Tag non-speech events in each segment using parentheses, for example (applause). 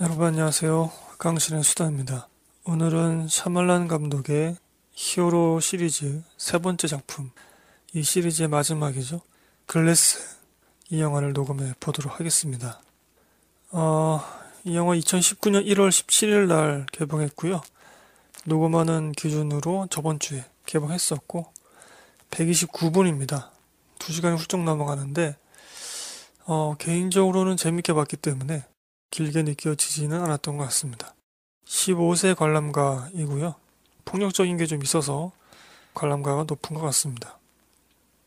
여러분 안녕하세요. 강신의 수다입니다. 오늘은 샤말란 감독의 히어로 시리즈 세 번째 작품, 이 시리즈의 마지막이죠. 글래스 이 영화를 녹음해 보도록 하겠습니다. 어, 이 영화 2019년 1월 17일 날 개봉했고요. 녹음하는 기준으로 저번 주에 개봉했었고 129분입니다. 2시간이 훌쩍 넘어가는데 어, 개인적으로는 재밌게 봤기 때문에 길게 느껴지지는 않았던 것 같습니다. 15세 관람가이고요. 폭력적인 게 좀 있어서 관람가가 높은 것 같습니다.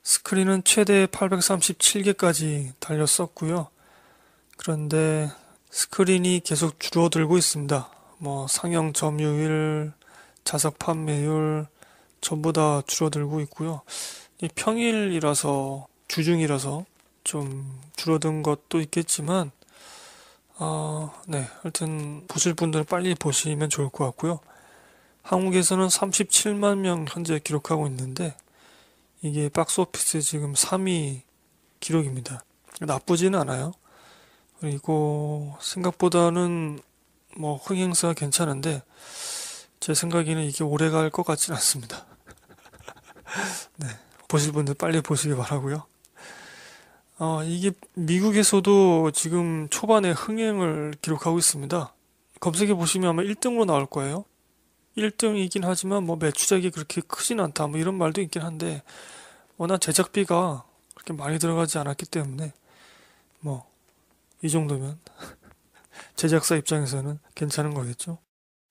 스크린은 최대 837개까지 달렸었고요. 그런데 스크린이 계속 줄어들고 있습니다. 뭐 상영 점유율, 자석 판매율 전부 다 줄어들고 있고요. 평일이라서 주중이라서 좀 줄어든 것도 있겠지만 어, 네, 하여튼 보실 분들은 빨리 보시면 좋을 것 같고요. 한국에서는 37만 명 현재 기록하고 있는데 이게 박스오피스 지금 3위 기록입니다. 나쁘지는 않아요. 그리고 생각보다는 뭐 흥행사가 괜찮은데 제 생각에는 이게 오래 갈 것 같지는 않습니다. (laughs) 네, 보실 분들 빨리 보시기 바라고요. 어, 이게 미국에서도 지금 초반에 흥행을 기록하고 있습니다. 검색해 보시면 아마 1등으로 나올 거예요. 1등이긴 하지만 뭐 매출액이 그렇게 크진 않다 뭐 이런 말도 있긴 한데 워낙 제작비가 그렇게 많이 들어가지 않았기 때문에 뭐 이 정도면 (laughs) 제작사 입장에서는 괜찮은 거겠죠.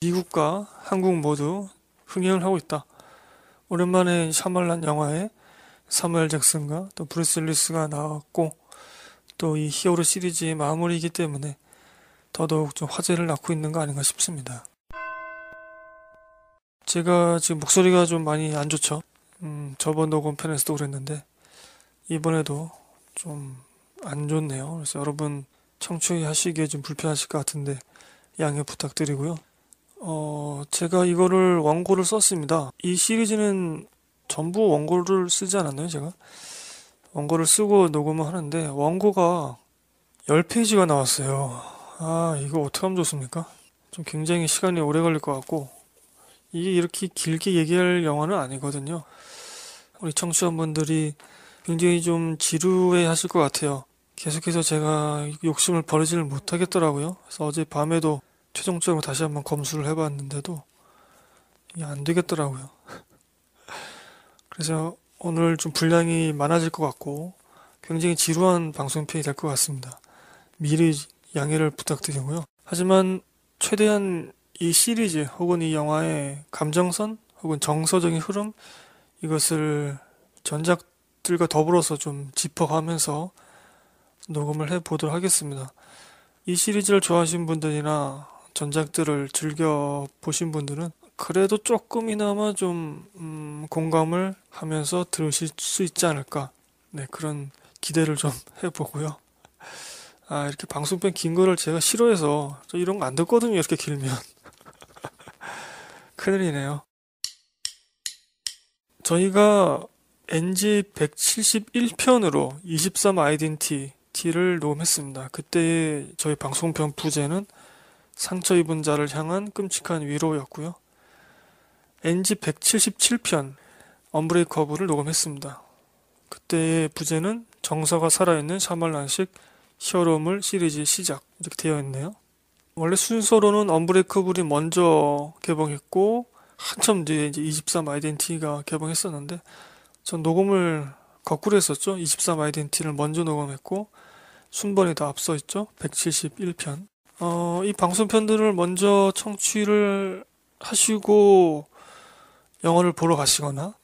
미국과 한국 모두 흥행을 하고 있다. 오랜만에 샤말란 영화에 사무엘 잭슨과 또 브루스 윌리스가 나왔고 또 이 히어로 시리즈의 마무리이기 때문에 더더욱 좀 화제를 낳고 있는 거 아닌가 싶습니다. 제가 지금 목소리가 좀 많이 안 좋죠. 음, 저번 녹음 편에서도 그랬는데 이번에도 좀 안 좋네요. 그래서 여러분 청취하시기에 좀 불편하실 것 같은데 양해 부탁드리고요. 어, 제가 이거를 원고를 썼습니다. 이 시리즈는 전부 원고를 쓰지 않았나요, 제가? 원고를 쓰고 녹음을 하는데 원고가 10페이지가 나왔어요. 아, 이거 어떻게 하면 좋습니까? 좀 굉장히 시간이 오래 걸릴 것 같고 이게 이렇게 길게 얘기할 영화는 아니거든요. 우리 청취자분들이 굉장히 좀 지루해 하실 것 같아요. 계속해서 제가 욕심을 버리지를 못하겠더라고요. 그래서 어제 밤에도 최종적으로 다시 한번 검수를 해봤는데도 이게 안 되겠더라고요. 그래서 오늘 좀 분량이 많아질 것 같고 굉장히 지루한 방송편이 될 것 같습니다. 미리 양해를 부탁드리고요. 하지만 최대한 이 시리즈 혹은 이 영화의 감정선 혹은 정서적인 흐름 이것을 전작들과 더불어서 좀 짚어가면서 녹음을 해 보도록 하겠습니다. 이 시리즈를 좋아하신 분들이나 전작들을 즐겨 보신 분들은 그래도 조금이나마 좀 음, 공감을 하면서 들으실 수 있지 않을까. 네 그런 기대를 좀 (laughs) 해보고요. 아 이렇게 방송편 긴 거를 제가 싫어해서 저 이런 거 안 듣거든요 이렇게 길면. (laughs) 큰일이네요. 저희가 NG 171편으로 23 아이덴티 티를 녹음했습니다. 그때 저희 방송편 부제는 상처 입은 자를 향한 끔찍한 위로였고요 NG 177편 언브레이커브를 녹음했습니다. 그때의 부제는 정서가 살아있는 샤말란식 히어로물 시리즈 시작 이렇게 되어 있네요. 원래 순서로는 언브레이커블이 먼저 개봉했고 한참 뒤에 이제 23 아이덴티가 개봉했었는데 전 녹음을 거꾸로 했었죠. 23 아이덴티를 먼저 녹음했고 순번이 더 앞서 있죠. 171편. 어, 이 방송편들을 먼저 청취를 하시고 영화를 보러 가시거나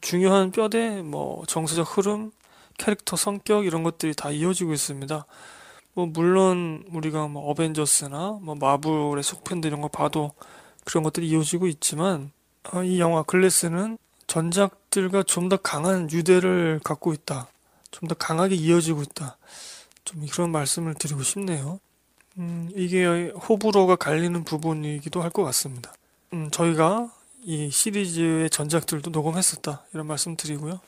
중요한 뼈대, 뭐 정서적 흐름, 캐릭터 성격 이런 것들이 다 이어지고 있습니다. 뭐 물론 우리가 뭐 어벤져스나 뭐 마블의 속편들 이런 거 봐도 그런 것들이 이어지고 있지만 어, 이 영화 글래스는 전작들과 좀 더 강한 유대를 갖고 있다. 좀 더 강하게 이어지고 있다. 좀 그런 말씀을 드리고 싶네요. 음, 이게 호불호가 갈리는 부분이기도 할 것 같습니다. 음, 저희가 이 시리즈의 전작들도 녹음했었다. 이런 말씀 드리고요.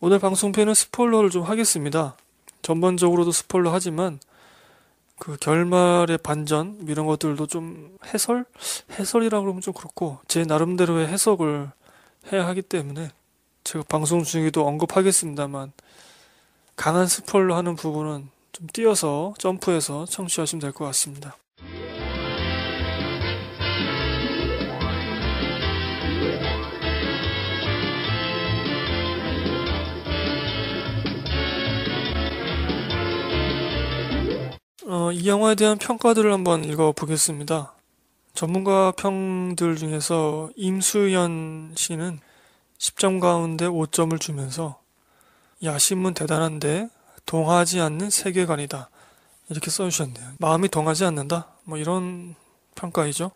오늘 방송편은 스포일러를 좀 하겠습니다. 전반적으로도 스포일러 하지만 그 결말의 반전 이런 것들도 좀 해설 해설이라 그러면 좀 그렇고 제 나름대로의 해석을 해야 하기 때문에 제가 방송 중에도 언급하겠습니다만 강한 스포일러 하는 부분은 좀 띄어서 점프해서 청취하시면 될 것 같습니다. 어, 이 영화에 대한 평가들을 한번 읽어보겠습니다. 전문가 평들 중에서 임수연 씨는 10점 가운데 5점을 주면서 야심은 대단한데 동하지 않는 세계관이다. 이렇게 써주셨네요. 마음이 동하지 않는다? 뭐 이런 평가이죠.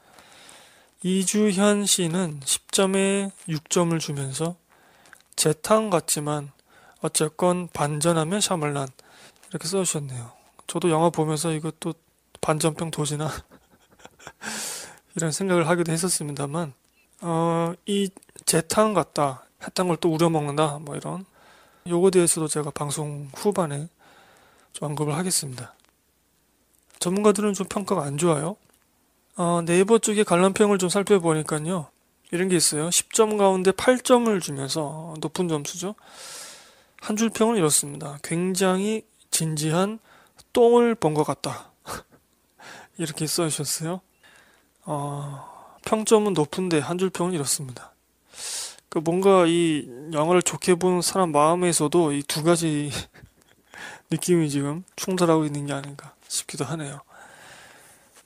이주현 씨는 10점에 6점을 주면서 재탕 같지만 어쨌건 반전하면 샤말란 이렇게 써주셨네요. 저도 영화 보면서 이것도 반전평 도지나 (laughs) 이런 생각을 하기도 했었습니다만 어, 이 재탕 같다 했던 걸 또 우려먹는다 뭐 이런 요거 대해서도 제가 방송 후반에 좀 언급을 하겠습니다. 전문가들은 좀 평가가 안 좋아요. 어, 네이버 쪽에 관람평을 좀 살펴보니까요. 이런 게 있어요. 10점 가운데 8점을 주면서 높은 점수죠. 한 줄 평은 이렇습니다. 굉장히 진지한 똥을 본 것 같다. (laughs) 이렇게 써주셨어요. 어, 평점은 높은데 한 줄 평은 이렇습니다. 그 뭔가 이 영화를 좋게 본 사람 마음에서도 이 두 가지 (laughs) 느낌이 지금 충돌하고 있는 게 아닌가 싶기도 하네요.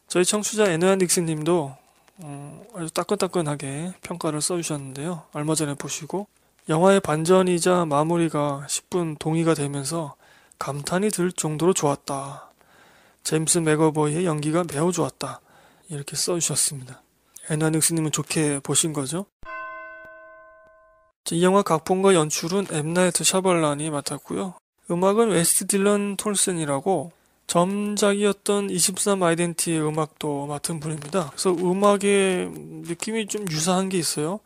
저희 청취자 에너한 닉슨 님도 어, 아주 따끈따끈하게 평가를 써주셨는데요. 얼마 전에 보시고 영화의 반전이자 마무리가 10분 동의가 되면서 감탄이 들 정도로 좋았다. 제임스 맥어보이의 연기가 매우 좋았다. 이렇게 써주셨습니다. 에너닉스님은 좋게 보신 거죠? 이 영화 각본과 연출은 엠나이트 샤말란이 맡았고요. 음악은 웨스트 딜런 톨슨이라고 점작이었던 23 아이덴티의 음악도 맡은 분입니다. 그래서 음악의 느낌이 좀 유사한 게 있어요.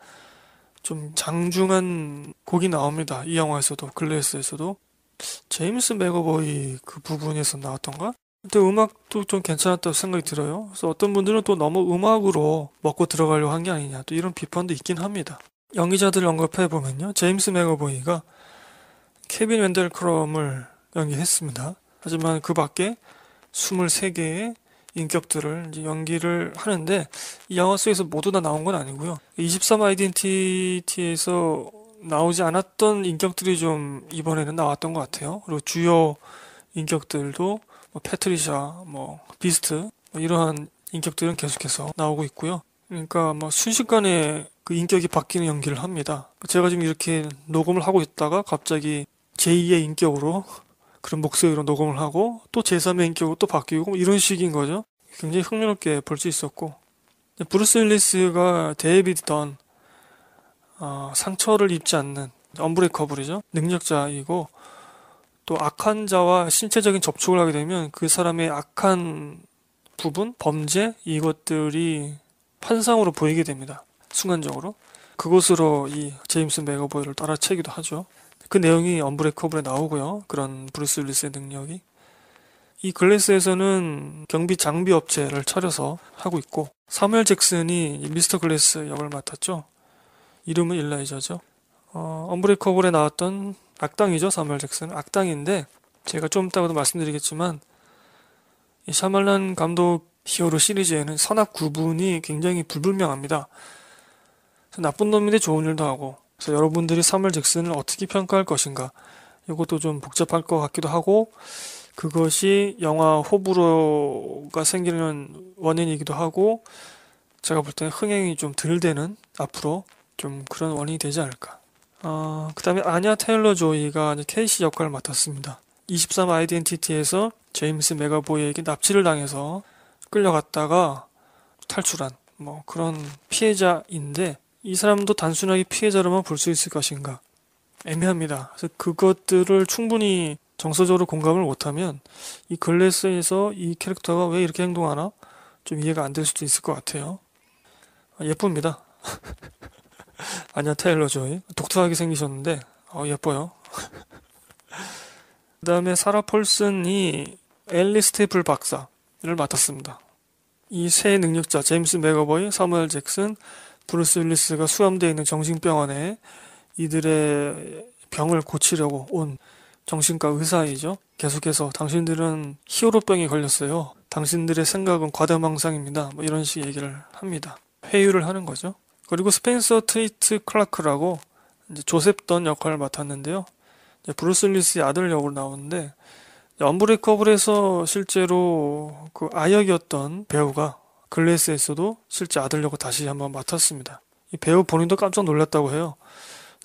좀 장중한 곡이 나옵니다. 이 영화에서도 글래스에서도 제임스 맥어버이 그 부분에서 나왔던가? 근데 음악도 좀 괜찮았다고 생각이 들어요. 그래서 어떤 분들은 또 너무 음악으로 먹고 들어가려고 한 게 아니냐 또 이런 비판도 있긴 합니다. 연기자들 언급해 보면요, 제임스 맥어보이가 케빈 웬델 크롬을 연기했습니다. 하지만 그 밖에 23개의 인격들을 연기를 하는데 이 영화 속에서 모두 다 나온 건 아니고요. 23 아이덴티티에서 나오지 않았던 인격들이 좀 이번에는 나왔던 것 같아요. 그리고 주요 인격들도 뭐 패트리샤, 뭐 비스트 뭐 이러한 인격들은 계속해서 나오고 있고요. 그러니까 뭐 순식간에 그 인격이 바뀌는 연기를 합니다. 제가 지금 이렇게 녹음을 하고 있다가 갑자기 제2의 인격으로 (laughs) 그런 목소리로 녹음을 하고 또 제3의 인격으로 또 바뀌고 뭐 이런 식인 거죠. 굉장히 흥미롭게 볼 수 있었고 브루스 윌리스가 데이비드 던 어, 상처를 입지 않는 unbreakable이죠. 능력자이고 또 악한 자와 신체적인 접촉을 하게 되면 그 사람의 악한 부분, 범죄 이것들이 환상으로 보이게 됩니다. 순간적으로 그곳으로 이 제임스 맥어보이를 낚아채기도 하죠. 그 내용이 Unbreakable에 나오고요. 그런 브루스 윌리스의 능력이 이 Glass에서는 경비 장비 업체를 차려서 하고 있고 사무엘 잭슨이 미스터 글래스 역을 맡았죠. 이름은 일라이저죠. 어, Unbreakable에 나왔던 악당이죠. 사무엘 잭슨 악당인데 제가 좀 이따가도 말씀드리겠지만 이 샤말란 감독 히어로 시리즈에는 선악 구분이 굉장히 불분명합니다. 나쁜 놈인데 좋은 일도 하고 그래서 여러분들이 사물 잭슨을 어떻게 평가할 것인가 이것도 좀 복잡할 것 같기도 하고 그것이 영화 호불호가 생기는 원인이기도 하고 제가 볼 때는 흥행이 좀 덜 되는 앞으로 좀 그런 원인이 되지 않을까. 어, 그 다음에 아냐 테일러 조이가 케이시 역할을 맡았습니다. 23 아이덴티티에서 제임스 메가보이에게 납치를 당해서 끌려갔다가 탈출한 뭐 그런 피해자인데 이 사람도 단순하게 피해자로만 볼 수 있을 것인가 애매합니다. 그래서 그것들을 충분히 정서적으로 공감을 못하면 이 글래스에서 이 캐릭터가 왜 이렇게 행동하나 좀 이해가 안 될 수도 있을 것 같아요. 아, 예쁩니다. (laughs) 아니야 테일러 조이 독특하게 생기셨는데 어, 예뻐요. (laughs) 그 다음에 사라 폴슨이 엘리 스테이플 박사 맡았습니다. 이 세 능력자 제임스 맥어보이, 사무엘 잭슨, 브루스 윌리스가 수감되어 있는 정신병원에 이들의 병을 고치려고 온 정신과 의사이죠. 계속해서 당신들은 히어로병에 걸렸어요. 당신들의 생각은 과대망상입니다. 뭐 이런 식의 얘기를 합니다. 회유를 하는 거죠. 그리고 스펜서 트리트 클라크라고 조셉 던 역할을 맡았는데요. 브루스 윌리스의 아들 역으로 나오는데 언브레이커블에서 실제로 그 아역이었던 배우가 글래스에서도 실제 아들 역을 다시 한번 맡았습니다. 이 배우 본인도 깜짝 놀랐다고 해요.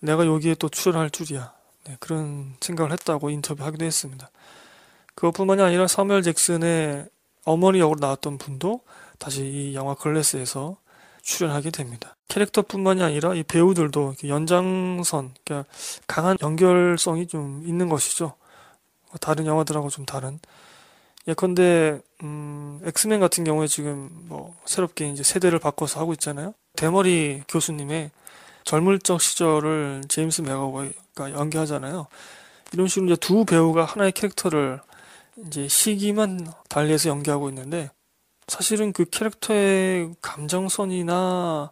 내가 여기에 또 출연할 줄이야. 네, 그런 생각을 했다고 인터뷰하기도 했습니다. 그것뿐만이 아니라 사무엘 잭슨의 어머니 역으로 나왔던 분도 다시 이 영화 글래스에서 출연하게 됩니다. 캐릭터뿐만이 아니라 이 배우들도 연장선, 그러니까 강한 연결성이 좀 있는 것이죠. 다른 영화들하고 좀 다른. 예컨대 음, 엑스맨 같은 경우에 지금 뭐 새롭게 이제 세대를 바꿔서 하고 있잖아요. 대머리 교수님의 젊을 적 시절을 제임스 맥어보이가 연기하잖아요. 이런 식으로 이제 두 배우가 하나의 캐릭터를 이제 시기만 달리해서 연기하고 있는데 사실은 그 캐릭터의 감정선이나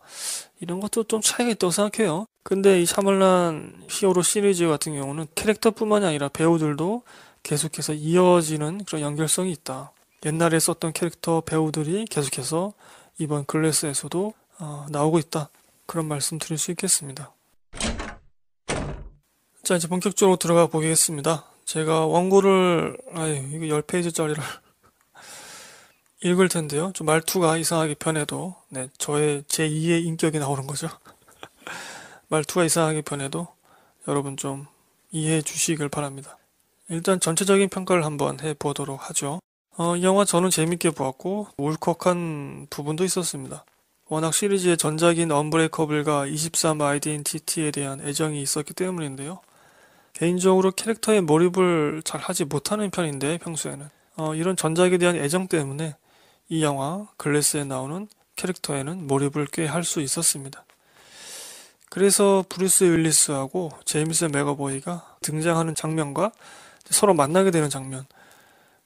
이런 것도 좀 차이가 있다고 생각해요. 근데 이 샤멀란 히어로 시리즈 같은 경우는 캐릭터뿐만이 아니라 배우들도 계속해서 이어지는 그런 연결성이 있다. 옛날에 썼던 캐릭터 배우들이 계속해서 이번 글래스에서도 어, 나오고 있다. 그런 말씀 드릴 수 있겠습니다. 자, 이제 본격적으로 들어가 보겠습니다. 제가 원고를, 아유, 이거 10페이지짜리를 읽을 텐데요. 좀 말투가 이상하게 변해도, 네, 저의 제2의 인격이 나오는 거죠. (laughs) 말투가 이상하게 변해도 여러분 좀 이해해 주시길 바랍니다. 일단 전체적인 평가를 한번 해 보도록 하죠. 어, 이 영화 저는 재밌게 보았고 울컥한 부분도 있었습니다. 워낙 시리즈의 전작인 언브레이커블과 23 아이덴티티에 대한 애정이 있었기 때문인데요. 개인적으로 캐릭터에 몰입을 잘 하지 못하는 편인데 평소에는 어, 이런 전작에 대한 애정 때문에 이 영화 글래스에 나오는 캐릭터에는 몰입을 꽤 할 수 있었습니다. 그래서 브루스 윌리스하고 제임스 맥어보이가 등장하는 장면과 서로 만나게 되는 장면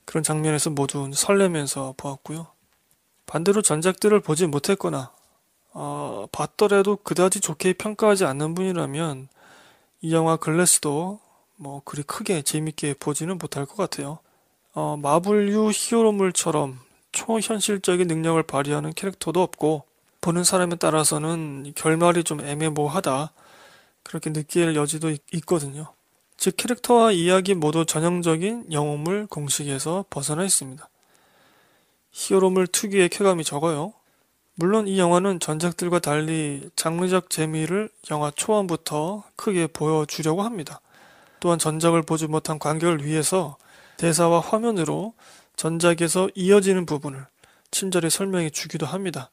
그런 장면에서 모두 설레면서 보았고요. 반대로 전작들을 보지 못했거나 어, 봤더라도 그다지 좋게 평가하지 않는 분이라면 이 영화 글래스도 뭐 그리 크게 재밌게 보지는 못할 것 같아요. 어, 마블류 히어로물처럼 초현실적인 능력을 발휘하는 캐릭터도 없고 보는 사람에 따라서는 결말이 좀 애매모호하다 그렇게 느낄 여지도 있, 있거든요. 즉 캐릭터와 이야기 모두 전형적인 영웅물 공식에서 벗어나 있습니다. 히어로물 특유의 쾌감이 적어요. 물론 이 영화는 전작들과 달리 장르적 재미를 영화 초반부터 크게 보여주려고 합니다. 또한 전작을 보지 못한 관객을 위해서 대사와 화면으로 전작에서 이어지는 부분을 친절히 설명해 주기도 합니다.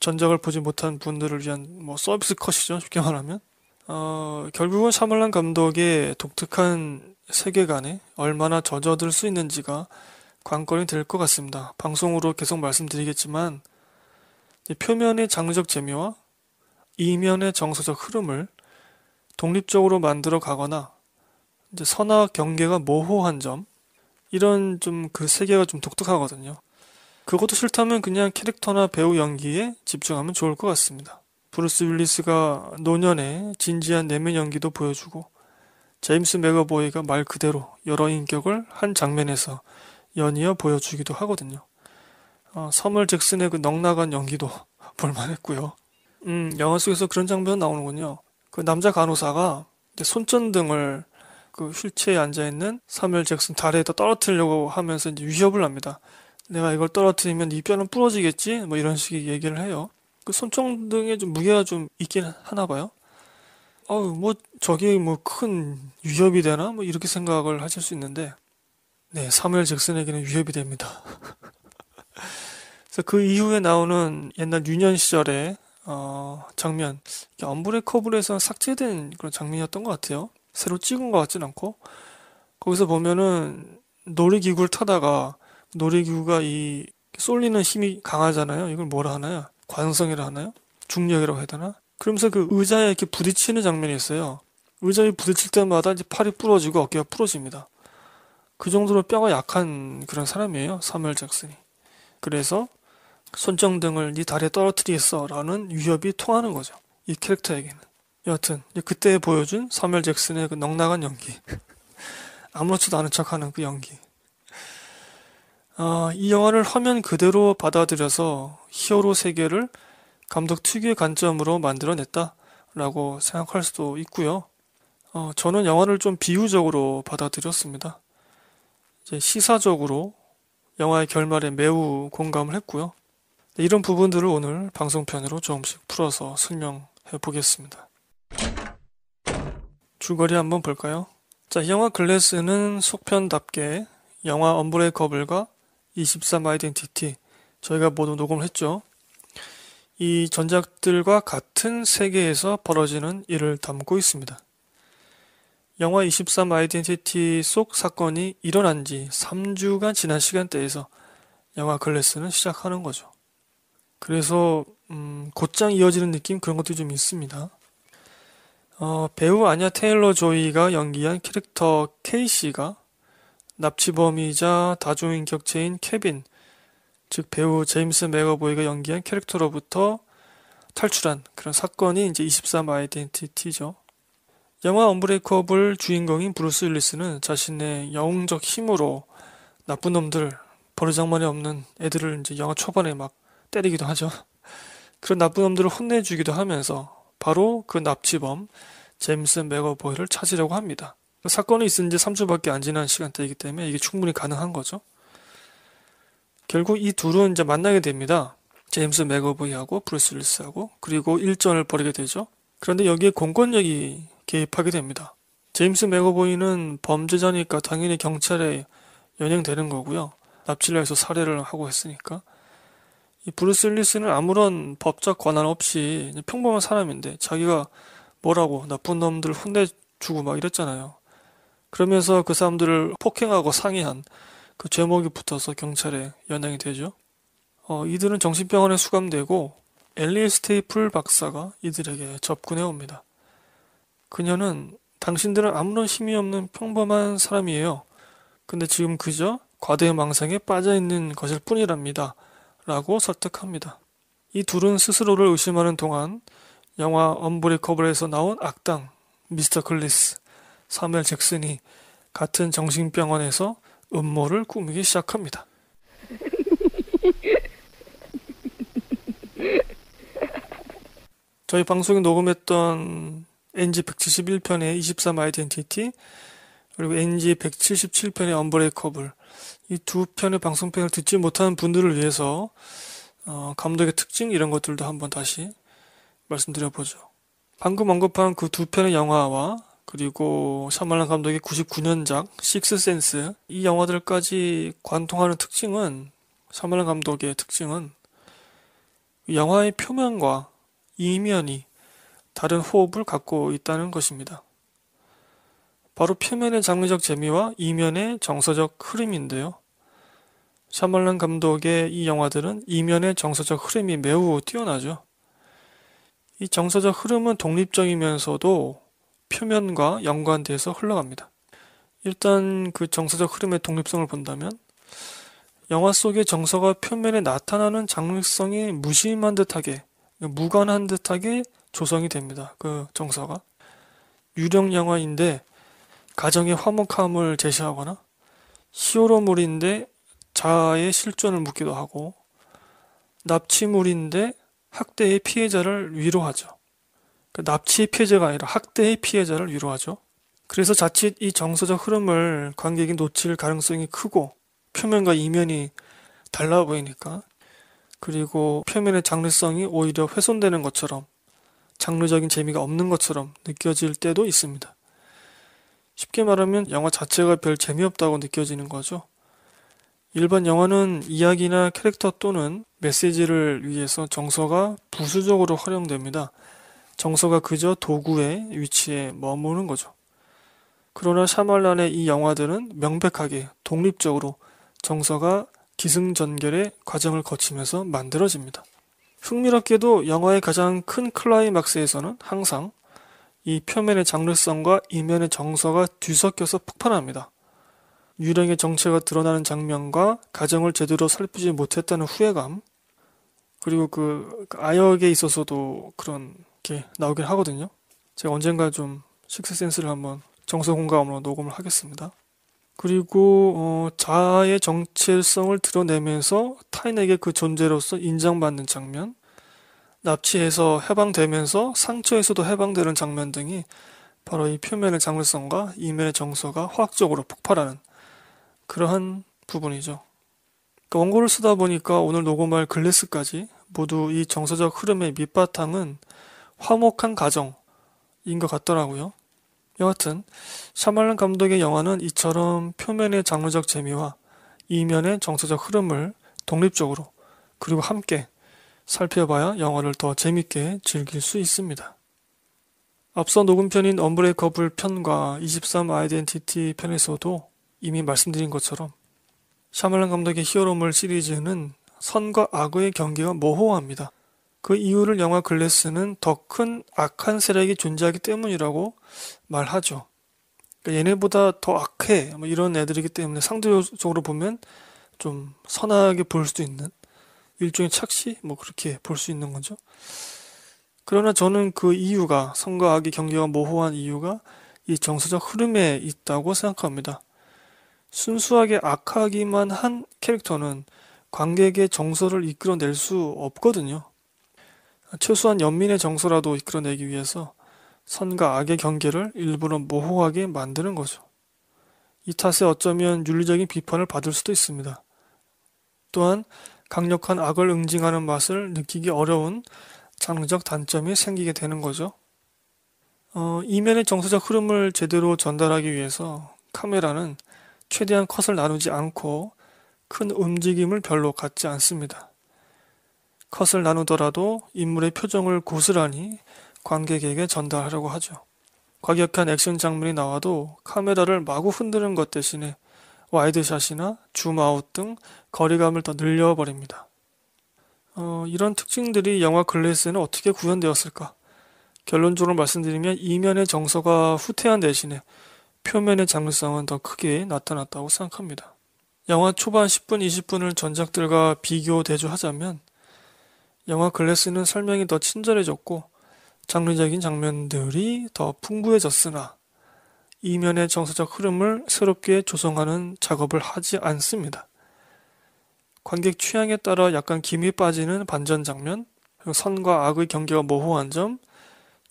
전작을 보지 못한 분들을 위한 뭐 서비스 컷이죠. 쉽게 말하면. 어, 결국은 샤멀란 감독의 독특한 세계관에 얼마나 젖어들 수 있는지가 관건이 될 것 같습니다. 방송으로 계속 말씀드리겠지만 표면의 장르적 재미와 이면의 정서적 흐름을 독립적으로 만들어 가거나 이제 선악 경계가 모호한 점 이런 좀 그 세계가 좀 독특하거든요. 그것도 싫다면 그냥 캐릭터나 배우 연기에 집중하면 좋을 것 같습니다. 브루스 윌리스가 노년의 진지한 내면 연기도 보여주고 제임스 맥어보이가 말 그대로 여러 인격을 한 장면에서 연이어 보여주기도 하거든요. 어, 서멀 잭슨의 그 넉나간 연기도 (laughs) 볼만했고요. 음, 영화 속에서 그런 장면 나오는군요. 그 남자 간호사가 손전등을 그 휠체어에 앉아 있는 사무엘 잭슨 다리에다 떨어뜨리려고 하면서 이제 위협을 합니다. 내가 이걸 떨어뜨리면 이 뼈는 부러지겠지? 뭐 이런 식의 얘기를 해요. 그 손전등에 좀 무게가 좀 있긴 하나 봐요. 어우, 뭐, 저게 뭐 큰 위협이 되나? 뭐 이렇게 생각을 하실 수 있는데, 네, 사무엘 잭슨에게는 위협이 됩니다. 그래서 그 이후에 나오는 옛날 유년 시절의 어, 장면, 엄브레커블에서 삭제된 그런 장면이었던 것 같아요. 새로 찍은 것 같진 않고 거기서 보면은 놀이기구를 타다가 놀이기구가 이 쏠리는 힘이 강하잖아요. 이걸 뭐라 하나요? 관성이라 하나요? 중력이라고 해야 되나? 그러면서 그 의자에 이렇게 부딪히는 장면이 있어요. 의자에 부딪힐 때마다 이제 팔이 부러지고 어깨가 부러집니다. 그 정도로 뼈가 약한 그런 사람이에요. 사무엘 잭슨이. 그래서 손정등을 네 다리에 떨어뜨리겠어 라는 위협이 통하는 거죠. 이 캐릭터에게는. 여하튼 그때 보여준 사멸 잭슨의 그 넉나간 연기. 아무렇지도 않은 척하는 그 연기. 어, 이 영화를 화면 그대로 받아들여서 히어로 세계를 감독 특유의 관점으로 만들어냈다 라고 생각할 수도 있고요. 어, 저는 영화를 좀 비유적으로 받아들였습니다. 이제 시사적으로 영화의 결말에 매우 공감을 했고요. 네, 이런 부분들을 오늘 방송편으로 조금씩 풀어서 설명해 보겠습니다 줄거리 한번 볼까요? 자, 영화 글래스는 속편답게 영화 언브레이커블과 23 아이덴티티 저희가 모두 녹음을 했죠. 이 전작들과 같은 세계에서 벌어지는 일을 담고 있습니다. 영화 23 아이덴티티 속 사건이 일어난 지 3주간 지난 시간대에서 영화 글래스는 시작하는 거죠. 그래서 음, 곧장 이어지는 느낌 그런 것도 좀 있습니다. 어, 배우 아냐 테일러 조이가 연기한 캐릭터 케이시가 납치범이자 다중인격체인 케빈, 즉 배우 제임스 맥어보이가 연기한 캐릭터로부터 탈출한 그런 사건이 이제 23 아이덴티티죠. 영화 언브레이커블 주인공인 브루스 윌리스는 자신의 영웅적 힘으로 나쁜 놈들 버르장머리 없는 애들을 이제 영화 초반에 막 때리기도 하죠. 그런 나쁜 놈들을 혼내주기도 하면서 바로 그 납치범 제임스 맥어보이를 찾으려고 합니다. 사건이 있은 지 3주밖에 안 지난 시간대이기 때문에 이게 충분히 가능한 거죠. 결국 이 둘은 이제 만나게 됩니다. 제임스 맥어보이하고 브루스 윌리스하고 그리고 일전을 벌이게 되죠. 그런데 여기에 공권력이 개입하게 됩니다. 제임스 맥어보이는 범죄자니까 당연히 경찰에 연행되는 거고요. 납치를 해서 살해를 하고 했으니까. 이 브루스 윌리스는 아무런 법적 권한 없이 평범한 사람인데 자기가 뭐라고 나쁜 놈들 혼내주고 막 이랬잖아요. 그러면서 그 사람들을 폭행하고 상해한 그 죄목이 붙어서 경찰에 연행이 되죠. 어, 이들은 정신병원에 수감되고 엘리 스테이플 박사가 이들에게 접근해 옵니다. 그녀는 당신들은 아무런 힘이 없는 평범한 사람이에요. 근데 지금 그저 과대망상에 빠져 있는 것일 뿐이랍니다. 라고 설득합니다. 이 둘은 스스로를 의심하는 동안 영화 언브레이커블에서 나온 악당 미스터 글래스 사무엘 잭슨이 같은 정신병원에서 음모를 꾸미기 시작합니다. 저희 방송에 녹음했던 NG 171편의 23 아이덴티티 그리고 NG 177편의 언브레이커블 이 두 편의 방송편을 듣지 못하는 분들을 위해서 어, 감독의 특징 이런 것들도 한번 다시 말씀드려보죠. 방금 언급한 그 두 편의 영화와 그리고 샤말란 감독의 99년작 식스센스 이 영화들까지 관통하는 특징은 샤말란 감독의 특징은 영화의 표면과 이면이 다른 호흡을 갖고 있다는 것입니다. 바로 표면의 장르적 재미와 이면의 정서적 흐름인데요. 샤말란 감독의 이 영화들은 이면의 정서적 흐름이 매우 뛰어나죠. 이 정서적 흐름은 독립적이면서도 표면과 연관돼서 흘러갑니다. 일단 그 정서적 흐름의 독립성을 본다면 영화 속의 정서가 표면에 나타나는 장르성이 무심한 듯하게 무관한 듯하게 조성이 됩니다. 그 정서가 유령 영화인데 가정의 화목함을 제시하거나 히어로물인데 자아의 실존을 묻기도 하고 납치물인데 학대의 피해자를 위로하죠. 그 납치의 피해자가 아니라 학대의 피해자를 위로하죠. 그래서 자칫 이 정서적 흐름을 관객이 놓칠 가능성이 크고 표면과 이면이 달라 보이니까 그리고 표면의 장르성이 오히려 훼손되는 것처럼 장르적인 재미가 없는 것처럼 느껴질 때도 있습니다. 쉽게 말하면 영화 자체가 별 재미없다고 느껴지는 거죠. 일반 영화는 이야기나 캐릭터 또는 메시지를 위해서 정서가 부수적으로 활용됩니다. 정서가 그저 도구의 위치에 머무는 거죠. 그러나 샤말란의 이 영화들은 명백하게 독립적으로 정서가 기승전결의 과정을 거치면서 만들어집니다. 흥미롭게도 영화의 가장 큰 클라이막스에서는 항상 이 표면의 장르성과 이면의 정서가 뒤섞여서 폭발합니다. 유령의 정체가 드러나는 장면과 가정을 제대로 살피지 못했다는 후회감 그리고 그, 그 아역에 있어서도 그런 게 나오긴 하거든요. 제가 언젠가 좀 식스센스를 한번 정서공감으로 녹음을 하겠습니다. 그리고 어, 자아의 정체성을 드러내면서 타인에게 그 존재로서 인정받는 장면, 납치해서 해방되면서 상처에서도 해방되는 장면 등이 바로 이 표면의 장물성과 이면의 정서가 화학적으로 폭발하는 그러한 부분이죠. 그러니까 원고를 쓰다 보니까 오늘 녹음할 글래스까지 모두 이 정서적 흐름의 밑바탕은 화목한 가정인 것 같더라고요. 여하튼 샤말란 감독의 영화는 이처럼 표면의 장르적 재미와 이면의 정서적 흐름을 독립적으로 그리고 함께 살펴봐야 영화를 더 재밌게 즐길 수 있습니다. 앞서 녹음편인 언브레이커블 편과 23 아이덴티티 편에서도 이미 말씀드린 것처럼 샤말란 감독의 히어로물 시리즈는 선과 악의 경계가 모호합니다. 그 이유를 영화 글래스는 더 큰 악한 세력이 존재하기 때문이라고 말하죠. 그러니까 얘네보다 더 악해 뭐 이런 애들이기 때문에 상대적으로 보면 좀 선하게 볼 수도 있는 일종의 착시 뭐 그렇게 볼 수 있는 거죠. 그러나 저는 그 이유가 선과 악의 경계가 모호한 이유가 이 정서적 흐름에 있다고 생각합니다. 순수하게 악하기만 한 캐릭터는 관객의 정서를 이끌어낼 수 없거든요. 최소한 연민의 정서라도 이끌어내기 위해서 선과 악의 경계를 일부러 모호하게 만드는 거죠. 이 탓에 어쩌면 윤리적인 비판을 받을 수도 있습니다. 또한 강력한 악을 응징하는 맛을 느끼기 어려운 장르적 단점이 생기게 되는 거죠. 어, 이면의 정서적 흐름을 제대로 전달하기 위해서 카메라는 최대한 컷을 나누지 않고 큰 움직임을 별로 갖지 않습니다. 컷을 나누더라도 인물의 표정을 고스란히 관객에게 전달하려고 하죠. 과격한 액션 장면이 나와도 카메라를 마구 흔드는 것 대신에 wide shot이나 줌아웃 등 거리감을 더 늘려버립니다. 어, 이런 특징들이 영화 글래스에는 어떻게 구현되었을까? 결론적으로 말씀드리면 이면의 정서가 후퇴한 대신에 표면의 장르성은 더 크게 나타났다고 생각합니다. 영화 초반 10분, 20분을 전작들과 비교 대조하자면 영화 글래스는 설명이 더 친절해졌고 장르적인 장면들이 더 풍부해졌으나 이면의 정서적 흐름을 새롭게 조성하는 작업을 하지 않습니다. 관객 취향에 따라 약간 김이 빠지는 반전 장면, 선과 악의 경계가 모호한 점,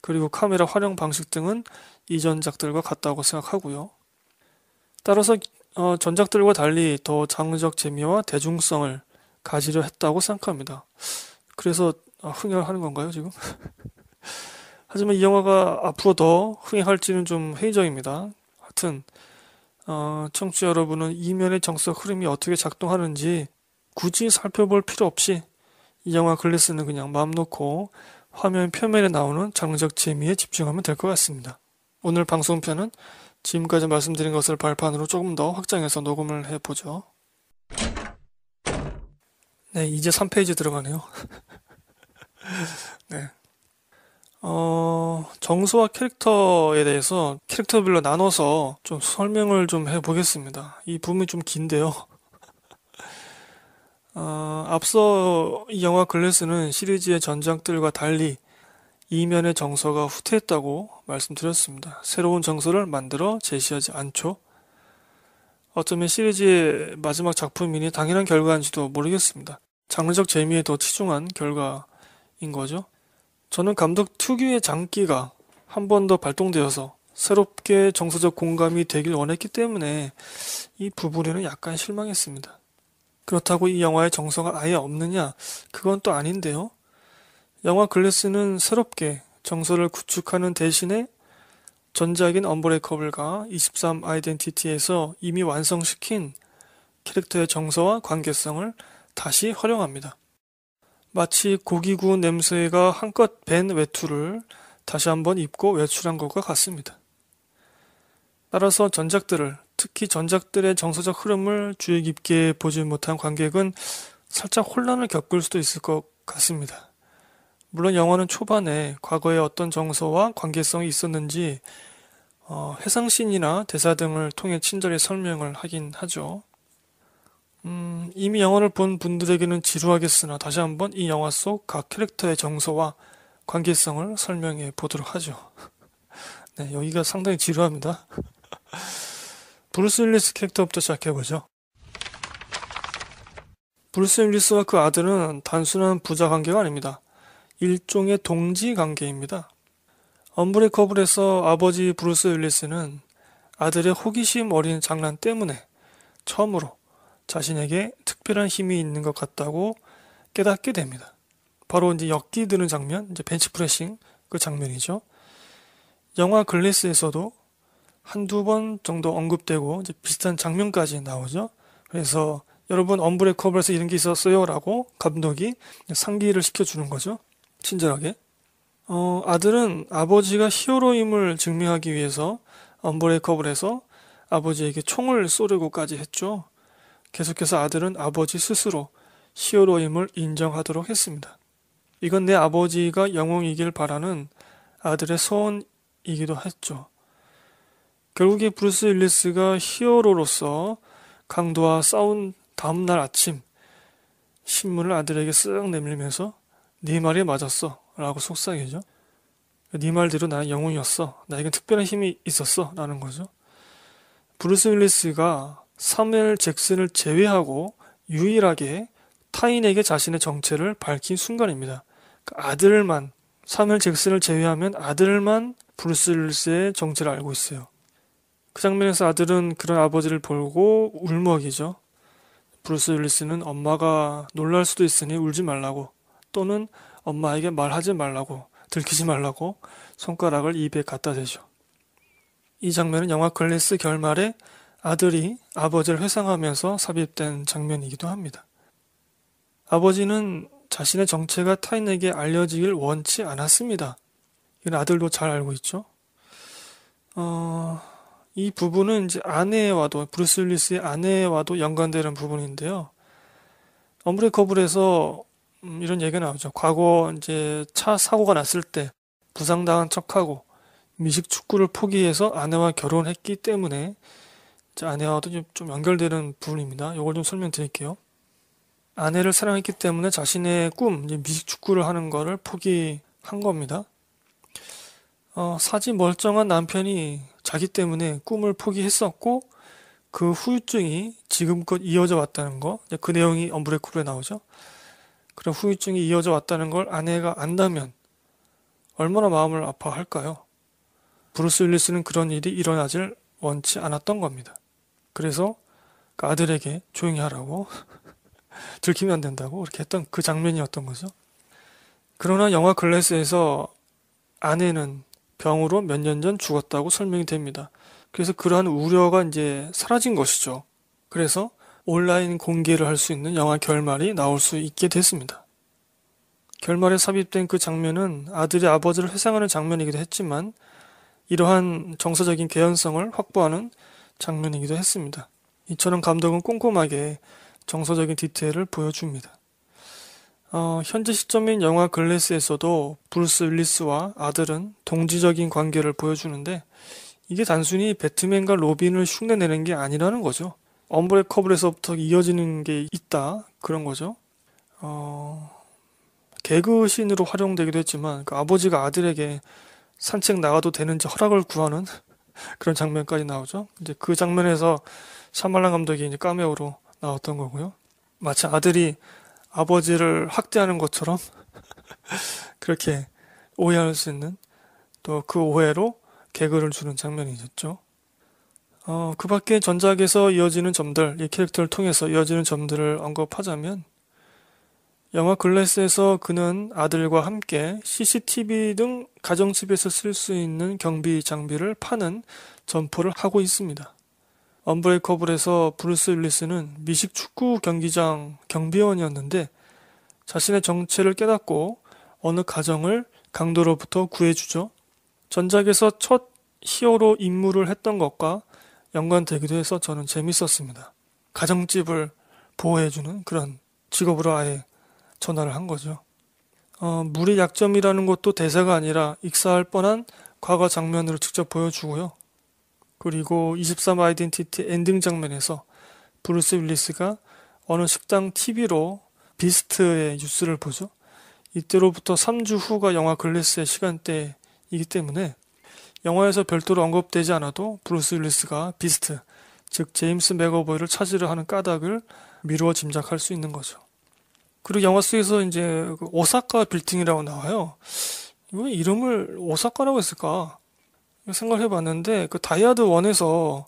그리고 카메라 활용 방식 등은 이전작들과 같다고 생각하고요. 따라서 어, 전작들과 달리 더 장르적 재미와 대중성을 가지려 했다고 생각합니다. 그래서 아, 흥행하는 건가요, 지금? (laughs) 하지만 이 영화가 앞으로 더 흥행할지는 좀 회의적입니다. 하여튼 어, 청취자 여러분은 이면의 정석 흐름이 어떻게 작동하는지 굳이 살펴볼 필요 없이 이 영화 글래스는 그냥 마음 놓고 화면 표면에 나오는 장르적 재미에 집중하면 될 것 같습니다. 오늘 방송편은 지금까지 말씀드린 것을 발판으로 조금 더 확장해서 녹음을 해보죠. 네, 이제 3페이지 들어가네요. (laughs) 네. 어, 정서와 캐릭터에 대해서 캐릭터별로 나눠서 좀 설명을 좀 해보겠습니다. 이 부분이 좀 긴데요. (laughs) 어, 앞서 이 영화 글래스는 시리즈의 전작들과 달리 이면의 정서가 후퇴했다고 말씀드렸습니다. 새로운 정서를 만들어 제시하지 않죠. 어쩌면 시리즈의 마지막 작품이니 당연한 결과인지도 모르겠습니다. 장르적 재미에 더 치중한 결과인 거죠. 저는 감독 특유의 장기가 한 번 더 발동되어서 새롭게 정서적 공감이 되길 원했기 때문에 이 부분에는 약간 실망했습니다. 그렇다고 이 영화의 정서가 아예 없느냐? 그건 또 아닌데요. 영화 글래스는 새롭게 정서를 구축하는 대신에 전작인 언브레이커블과 23 아이덴티티에서 이미 완성시킨 캐릭터의 정서와 관계성을 다시 활용합니다. 마치 고기 구운 냄새가 한껏 밴 외투를 다시 한번 입고 외출한 것과 같습니다. 따라서 전작들을, 특히 전작들의 정서적 흐름을 주의 깊게 보지 못한 관객은 살짝 혼란을 겪을 수도 있을 것 같습니다. 물론 영화는 초반에 과거에 어떤 정서와 관계성이 있었는지 어, 회상신이나 대사 등을 통해 친절히 설명을 하긴 하죠. 음, 이미 영화를 본 분들에게는 지루하겠으나 다시 한번 이 영화 속 각 캐릭터의 정서와 관계성을 설명해 보도록 하죠. (laughs) 네, 여기가 상당히 지루합니다. (laughs) 브루스 윌리스 캐릭터부터 시작해 보죠. 브루스 윌리스와 그 아들은 단순한 부자 관계가 아닙니다. 일종의 동지 관계입니다. 언브레이커블에서 아버지 브루스 윌리스는 아들의 호기심 어린 장난 때문에 처음으로 자신에게 특별한 힘이 있는 것 같다고 깨닫게 됩니다. 바로 이제 역기 드는 장면, 이제 bench pressing 그 장면이죠. 영화 글래스에서도 한두 번 정도 언급되고 이제 비슷한 장면까지 나오죠. 그래서 여러분 엄브레커블에서 이런 게 있었어요라고 감독이 상기를 시켜주는 거죠. 친절하게. 어, 아들은 아버지가 히어로임을 증명하기 위해서 언브레이커블에서 아버지에게 총을 쏘려고까지 했죠. 계속해서 아들은 아버지 스스로 히어로임을 인정하도록 했습니다. 이건 내 아버지가 영웅이길 바라는 아들의 소원이기도 했죠. 결국에 브루스 윌리스가 히어로로서 강도와 싸운 다음 날 아침 신문을 아들에게 쓱 내밀면서 네 말이 맞았어 라고 속삭이죠. 네 말대로 나는 영웅이었어. 나에겐 특별한 힘이 있었어. 라는 거죠. 브루스 윌리스가 사무엘 잭슨을 제외하고 유일하게 타인에게 자신의 정체를 밝힌 순간입니다. 그 아들만 사무엘 잭슨을 제외하면 아들만 브루스 윌리스의 정체를 알고 있어요. 그 장면에서 아들은 그런 아버지를 보고 울먹이죠. 브루스 윌리스는 엄마가 놀랄 수도 있으니 울지 말라고 또는 엄마에게 말하지 말라고 들키지 말라고 손가락을 입에 갖다 대죠. 이 장면은 영화 글래스 결말에 아들이 아버지를 회상하면서 삽입된 장면이기도 합니다. 아버지는 자신의 정체가 타인에게 알려지길 원치 않았습니다. 이건 아들도 잘 알고 있죠. 어, 이 부분은 이제 아내와도 브루스 윌리스의 아내와도 연관되는 부분인데요. 언브레이커블에서 음, 이런 얘기가 나오죠. 과거 이제 차 사고가 났을 때 부상당한 척하고 미식 축구를 포기해서 아내와 결혼했기 때문에 아내와도 좀 연결되는 부분입니다. 이걸 좀 설명드릴게요. 아내를 사랑했기 때문에 자신의 꿈, 미식 축구를 하는 거를 포기한 겁니다. 어, 사지 멀쩡한 남편이 자기 때문에 꿈을 포기했었고 그 후유증이 지금껏 이어져 왔다는 거, 그 내용이 엄브레쿠르에 나오죠. 그런 후유증이 이어져 왔다는 걸 아내가 안다면 얼마나 마음을 아파할까요? 브루스 윌리스는 그런 일이 일어나질 원치 않았던 겁니다. 그래서 그 아들에게 조용히 하라고 (laughs) 들키면 안 된다고 이렇게 했던 그 장면이었던 거죠. 그러나 영화 글래스에서 아내는 병으로 몇 년 전 죽었다고 설명이 됩니다. 그래서 그러한 우려가 이제 사라진 것이죠. 그래서 온라인 공개를 할 수 있는 영화 결말이 나올 수 있게 됐습니다. 결말에 삽입된 그 장면은 아들이 아버지를 회상하는 장면이기도 했지만 이러한 정서적인 개연성을 확보하는 장면이기도 했습니다. 이처럼 감독은 꼼꼼하게 정서적인 디테일을 보여줍니다. 어, 현재 시점인 영화 글래스에서도 브루스 윌리스와 아들은 동지적인 관계를 보여주는데 이게 단순히 배트맨과 로빈을 흉내내는 게 아니라는 거죠. 언브레이커블에서부터 이어지는 게 있다 그런 거죠. 어, 개그 씬으로 활용되기도 했지만 그 아버지가 아들에게 산책 나가도 되는지 허락을 구하는 그런 장면까지 나오죠. 이제 그 장면에서 샤말란 감독이 이제 까메오로 나왔던 거고요. 마치 아들이 아버지를 학대하는 것처럼 (laughs) 그렇게 오해할 수 있는 또 그 오해로 개그를 주는 장면이 있었죠. 어, 그 밖에 전작에서 이어지는 점들, 이 캐릭터를 통해서 이어지는 점들을 언급하자면 영화 글래스에서 그는 아들과 함께 CCTV 등 가정집에서 쓸 수 있는 경비 장비를 파는 점포를 하고 있습니다. 언브레이커블에서 브루스 윌리스는 미식 축구 경기장 경비원이었는데 자신의 정체를 깨닫고 어느 가정을 강도로부터 구해주죠. 전작에서 첫 히어로 임무를 했던 것과 연관되기도 해서 저는 재밌었습니다. 가정집을 보호해주는 그런 직업으로 아예 전환을 한 거죠. 어, 물의 약점이라는 것도 대사가 아니라 익사할 뻔한 과거 장면으로 직접 보여주고요. 그리고 23 아이덴티티 엔딩 장면에서 브루스 윌리스가 어느 식당 TV로 비스트의 뉴스를 보죠. 이때로부터 3주 후가 영화 글래스의 시간대이기 때문에 영화에서 별도로 언급되지 않아도 브루스 윌리스가 비스트, 즉 제임스 맥어보이를 찾으려 하는 까닭을 미루어 짐작할 수 있는 거죠. 그리고 영화 속에서 이제 그 오사카 빌딩이라고 나와요. 왜 이름을 오사카라고 했을까? 생각을 해봤는데 그 다이하드 원에서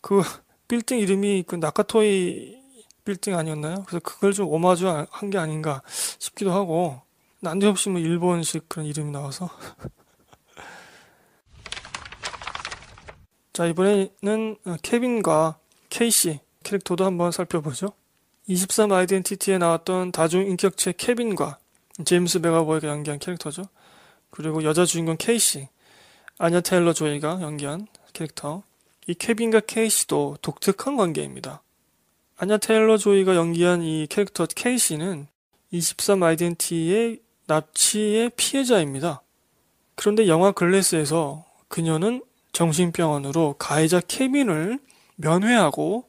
그 빌딩 이름이 그 나카토미 빌딩 아니었나요? 그래서 그걸 좀 오마주 한 게 아닌가 싶기도 하고 난데없이 뭐 일본식 그런 이름이 나와서 (laughs) 자 이번에는 케빈과 케이시 캐릭터도 한번 살펴보죠. 23 아이덴티티에 나왔던 다중 인격체 케빈과 제임스 맥어보이가 연기한 캐릭터죠. 그리고 여자 주인공 케이시 아냐 테일러 조이가 연기한 캐릭터 이 케빈과 케이시도 독특한 관계입니다. 아냐 테일러 조이가 연기한 이 캐릭터 케이시는 23 아이덴티티의 납치의 피해자입니다. 그런데 영화 글래스에서 그녀는 정신병원으로 가해자 케빈을 면회하고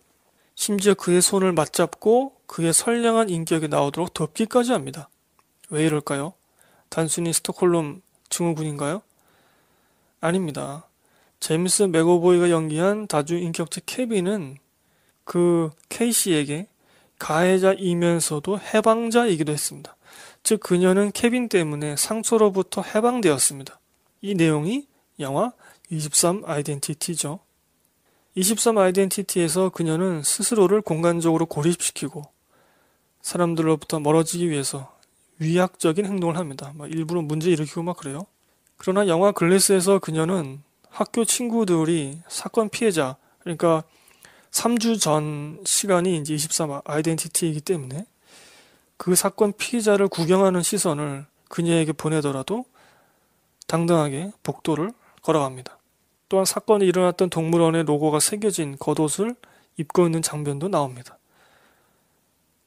심지어 그의 손을 맞잡고 그의 선량한 인격이 나오도록 덮기까지 합니다. 왜 이럴까요? 단순히 스톡홀름 증후군인가요? 아닙니다. 제임스 맥오보이가 연기한 다주인격체 케빈은 그 케이시에게 가해자이면서도 해방자이기도 했습니다. 즉 그녀는 케빈 때문에 상처로부터 해방되었습니다. 이 내용이 영화 23 아이덴티티죠. 23 아이덴티티에서 그녀는 스스로를 공간적으로 고립시키고 사람들로부터 멀어지기 위해서 위약적인 행동을 합니다. 막 일부러 문제 일으키고 막 그래요. 그러나 영화 글래스에서 그녀는 학교 친구들이 사건 피해자, 그러니까 3주 전 시간이 이제 23 아이덴티티이기 때문에 그 사건 피해자를 구경하는 시선을 그녀에게 보내더라도 당당하게 복도를 걸어갑니다. 또한 사건이 일어났던 동물원의 로고가 새겨진 겉옷을 입고 있는 장면도 나옵니다.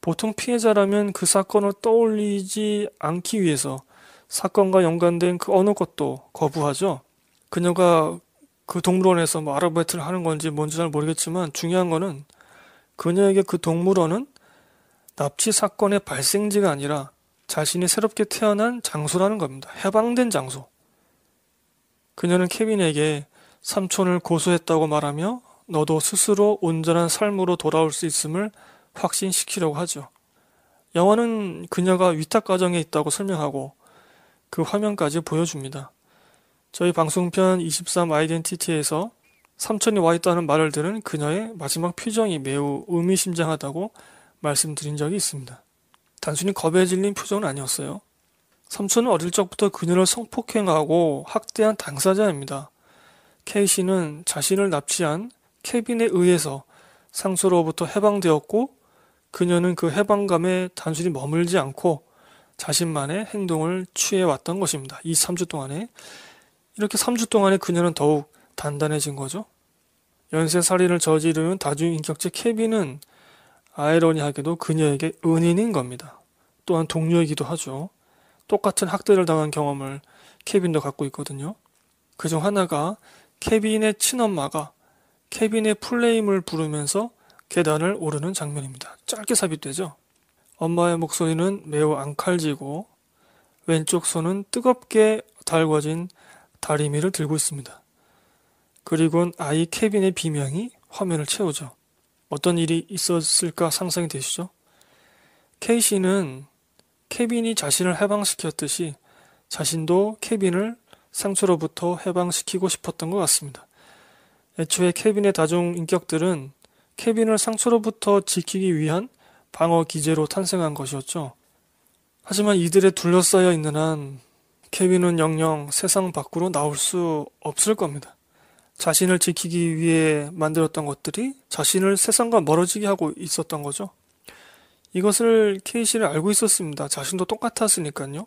보통 피해자라면 그 사건을 떠올리지 않기 위해서 사건과 연관된 그 어느 것도 거부하죠. 그녀가 그 동물원에서 뭐 아르바이트를 하는 건지 뭔지 잘 모르겠지만 중요한 거는 그녀에게 그 동물원은 납치 사건의 발생지가 아니라 자신이 새롭게 태어난 장소라는 겁니다. 해방된 장소. 그녀는 케빈에게 삼촌을 고소했다고 말하며 너도 스스로 온전한 삶으로 돌아올 수 있음을 확신시키려고 하죠. 영화는 그녀가 위탁 과정에 있다고 설명하고 그 화면까지 보여줍니다. 저희 방송편 23 아이덴티티에서 삼촌이 와 있다는 말을 들은 그녀의 마지막 표정이 매우 의미심장하다고 말씀드린 적이 있습니다. 단순히 겁에 질린 표정은 아니었어요. 삼촌은 어릴 적부터 그녀를 성폭행하고 학대한 당사자입니다. 케이시는 자신을 납치한 케빈에 의해서 상처로부터 해방되었고 그녀는 그 해방감에 단순히 머물지 않고 자신만의 행동을 취해왔던 것입니다. 이 3주 동안에. 이렇게 3주 동안에 그녀는 더욱 단단해진 거죠. 연쇄살인을 저지르는 다중인격체 케빈은 아이러니하게도 그녀에게 은인인 겁니다. 또한 동료이기도 하죠. 똑같은 학대를 당한 경험을 케빈도 갖고 있거든요. 그중 하나가 케빈의 친엄마가 케빈의 플레임을 부르면서 계단을 오르는 장면입니다. 짧게 삽입되죠. 엄마의 목소리는 매우 앙칼지고 왼쪽 손은 뜨겁게 달궈진 다리미를 들고 있습니다. 그리곤 아이 케빈의 비명이 화면을 채우죠. 어떤 일이 있었을까 상상이 되시죠? 케이시는 케빈이 자신을 해방시켰듯이 자신도 케빈을 상처로부터 해방시키고 싶었던 것 같습니다. 애초에 케빈의 다중 인격들은 케빈을 상처로부터 지키기 위한 방어 기제로 탄생한 것이었죠. 하지만 이들에 둘러싸여 있는 한 케빈은 영영 세상 밖으로 나올 수 없을 겁니다. 자신을 지키기 위해 만들었던 것들이 자신을 세상과 멀어지게 하고 있었던 거죠. 이것을 케이시는 알고 있었습니다. 자신도 똑같았으니까요.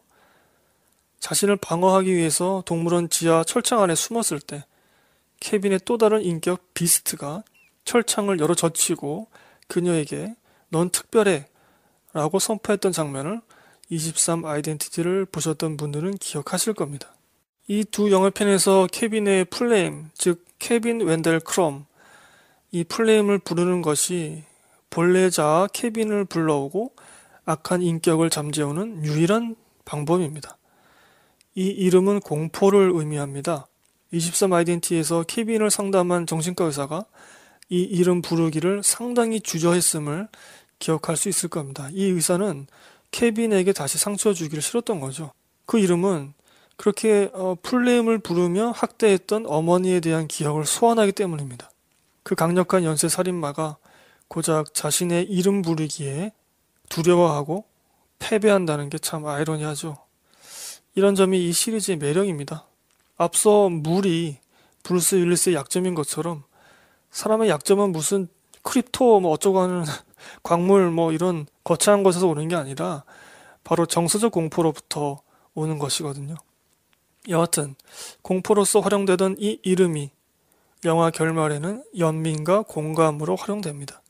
자신을 방어하기 위해서 동물원 지하 철창 안에 숨었을 때 케빈의 또 다른 인격 비스트가 철창을 열어 젖히고 그녀에게 넌 특별해 라고 선포했던 장면을 23 아이덴티티를 보셨던 분들은 기억하실 겁니다. 이 두 영화편에서 케빈의 플레임, 즉 케빈 웬델 크롬, 이 플레임을 부르는 것이 본래자 케빈을 불러오고 악한 인격을 잠재우는 유일한 방법입니다. 이 이름은 공포를 의미합니다. 23 아이덴티에서 케빈을 상담한 정신과 의사가 이 이름 부르기를 상당히 주저했음을 기억할 수 있을 겁니다. 이 의사는 케빈에게 다시 상처 주기를 싫었던 거죠. 그 이름은 그렇게 어, 풀네임을 부르며 학대했던 어머니에 대한 기억을 소환하기 때문입니다. 그 강력한 연쇄 살인마가 고작 자신의 이름 부르기에 두려워하고 패배한다는 게 참 아이러니하죠. 이런 점이 이 시리즈의 매력입니다. 앞서 물이 브루스 윌리스의 약점인 것처럼 사람의 약점은 무슨 크립토 뭐 어쩌고 하는 (laughs) 광물 뭐 이런 거창한 것에서 오는 게 아니라 바로 정서적 공포로부터 오는 것이거든요. 여하튼 공포로서 활용되던 이 이름이 영화 결말에는 연민과 공감으로 활용됩니다.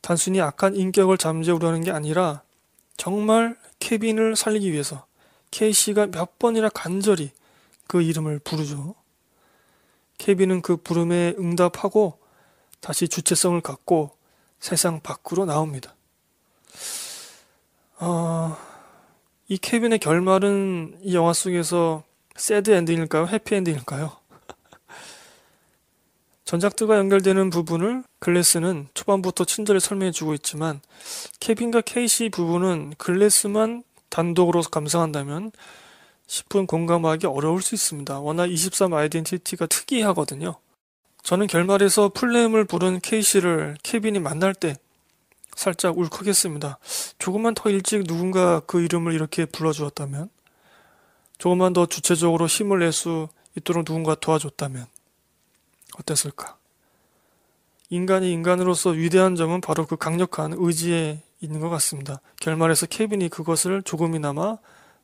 단순히 악한 인격을 잠재우려는 게 아니라 정말 케빈을 살리기 위해서 케이시가 몇 번이나 간절히 그 이름을 부르죠. 케빈은 그 부름에 응답하고 다시 주체성을 갖고 세상 밖으로 나옵니다. 어, 이 케빈의 결말은 이 영화 속에서 새드 엔딩일까요? 해피 엔딩일까요? 전작들과 연결되는 부분을 글래스는 초반부터 친절히 설명해주고 있지만 케빈과 케이시 부분은 글래스만 단독으로 감상한다면 10분 공감하기 어려울 수 있습니다. 워낙 23 아이덴티티가 특이하거든요. 저는 결말에서 풀네임을 부른 케이시를 케빈이 만날 때 살짝 울컥했습니다. 조금만 더 일찍 누군가 그 이름을 이렇게 불러주었다면, 조금만 더 주체적으로 힘을 낼 수 있도록 누군가 도와줬다면, 어땠을까? 인간이 인간으로서 위대한 점은 바로 그 강력한 의지에 있는 것 같습니다. 결말에서 케빈이 그것을 조금이나마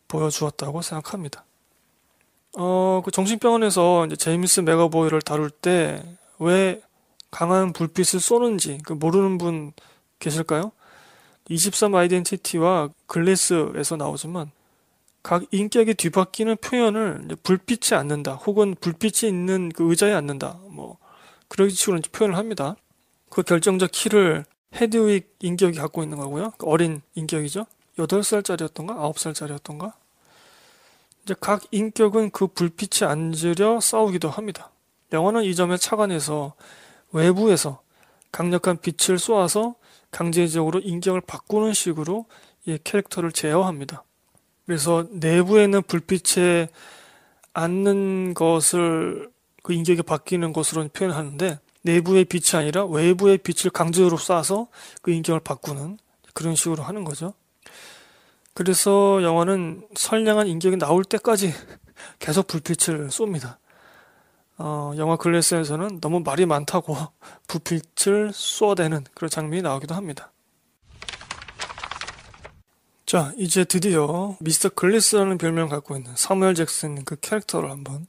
보여주었다고 생각합니다. 어, 그 정신병원에서 이제 제임스 맥어보이를 다룰 때 왜 강한 불빛을 쏘는지 그 모르는 분 계실까요? 23 아이덴티티와 글래스에서 나오지만 각 인격이 뒤바뀌는 표현을 불빛이 않는다 혹은 불빛이 있는 그 의자에 앉는다 뭐 그런 식으로 표현을 합니다. 그 결정적 키를 헤드윅 인격이 갖고 있는 거고요. 그 어린 인격이죠. 8살짜리였던가 9살짜리였던가 이제 각 인격은 그 불빛에 앉으려 싸우기도 합니다. 영화는 이 점에 착안해서 외부에서 강력한 빛을 쏘아서 강제적으로 인격을 바꾸는 식으로 이 캐릭터를 제어합니다. 그래서 내부에 있는 불빛에 앉는 것을 그 인격이 바뀌는 것으로 표현하는데 내부의 빛이 아니라 외부의 빛을 강제로 쏴서 그 인격을 바꾸는 그런 식으로 하는 거죠. 그래서 영화는 선량한 인격이 나올 때까지 (laughs) 계속 불빛을 쏩니다. 어, 영화 글래스에서는 너무 말이 많다고 (laughs) 불빛을 쏘아대는 그런 장면이 나오기도 합니다. 자, 이제 드디어 미스터 글래스라는 별명을 갖고 있는 사무엘 잭슨 그 캐릭터를 한번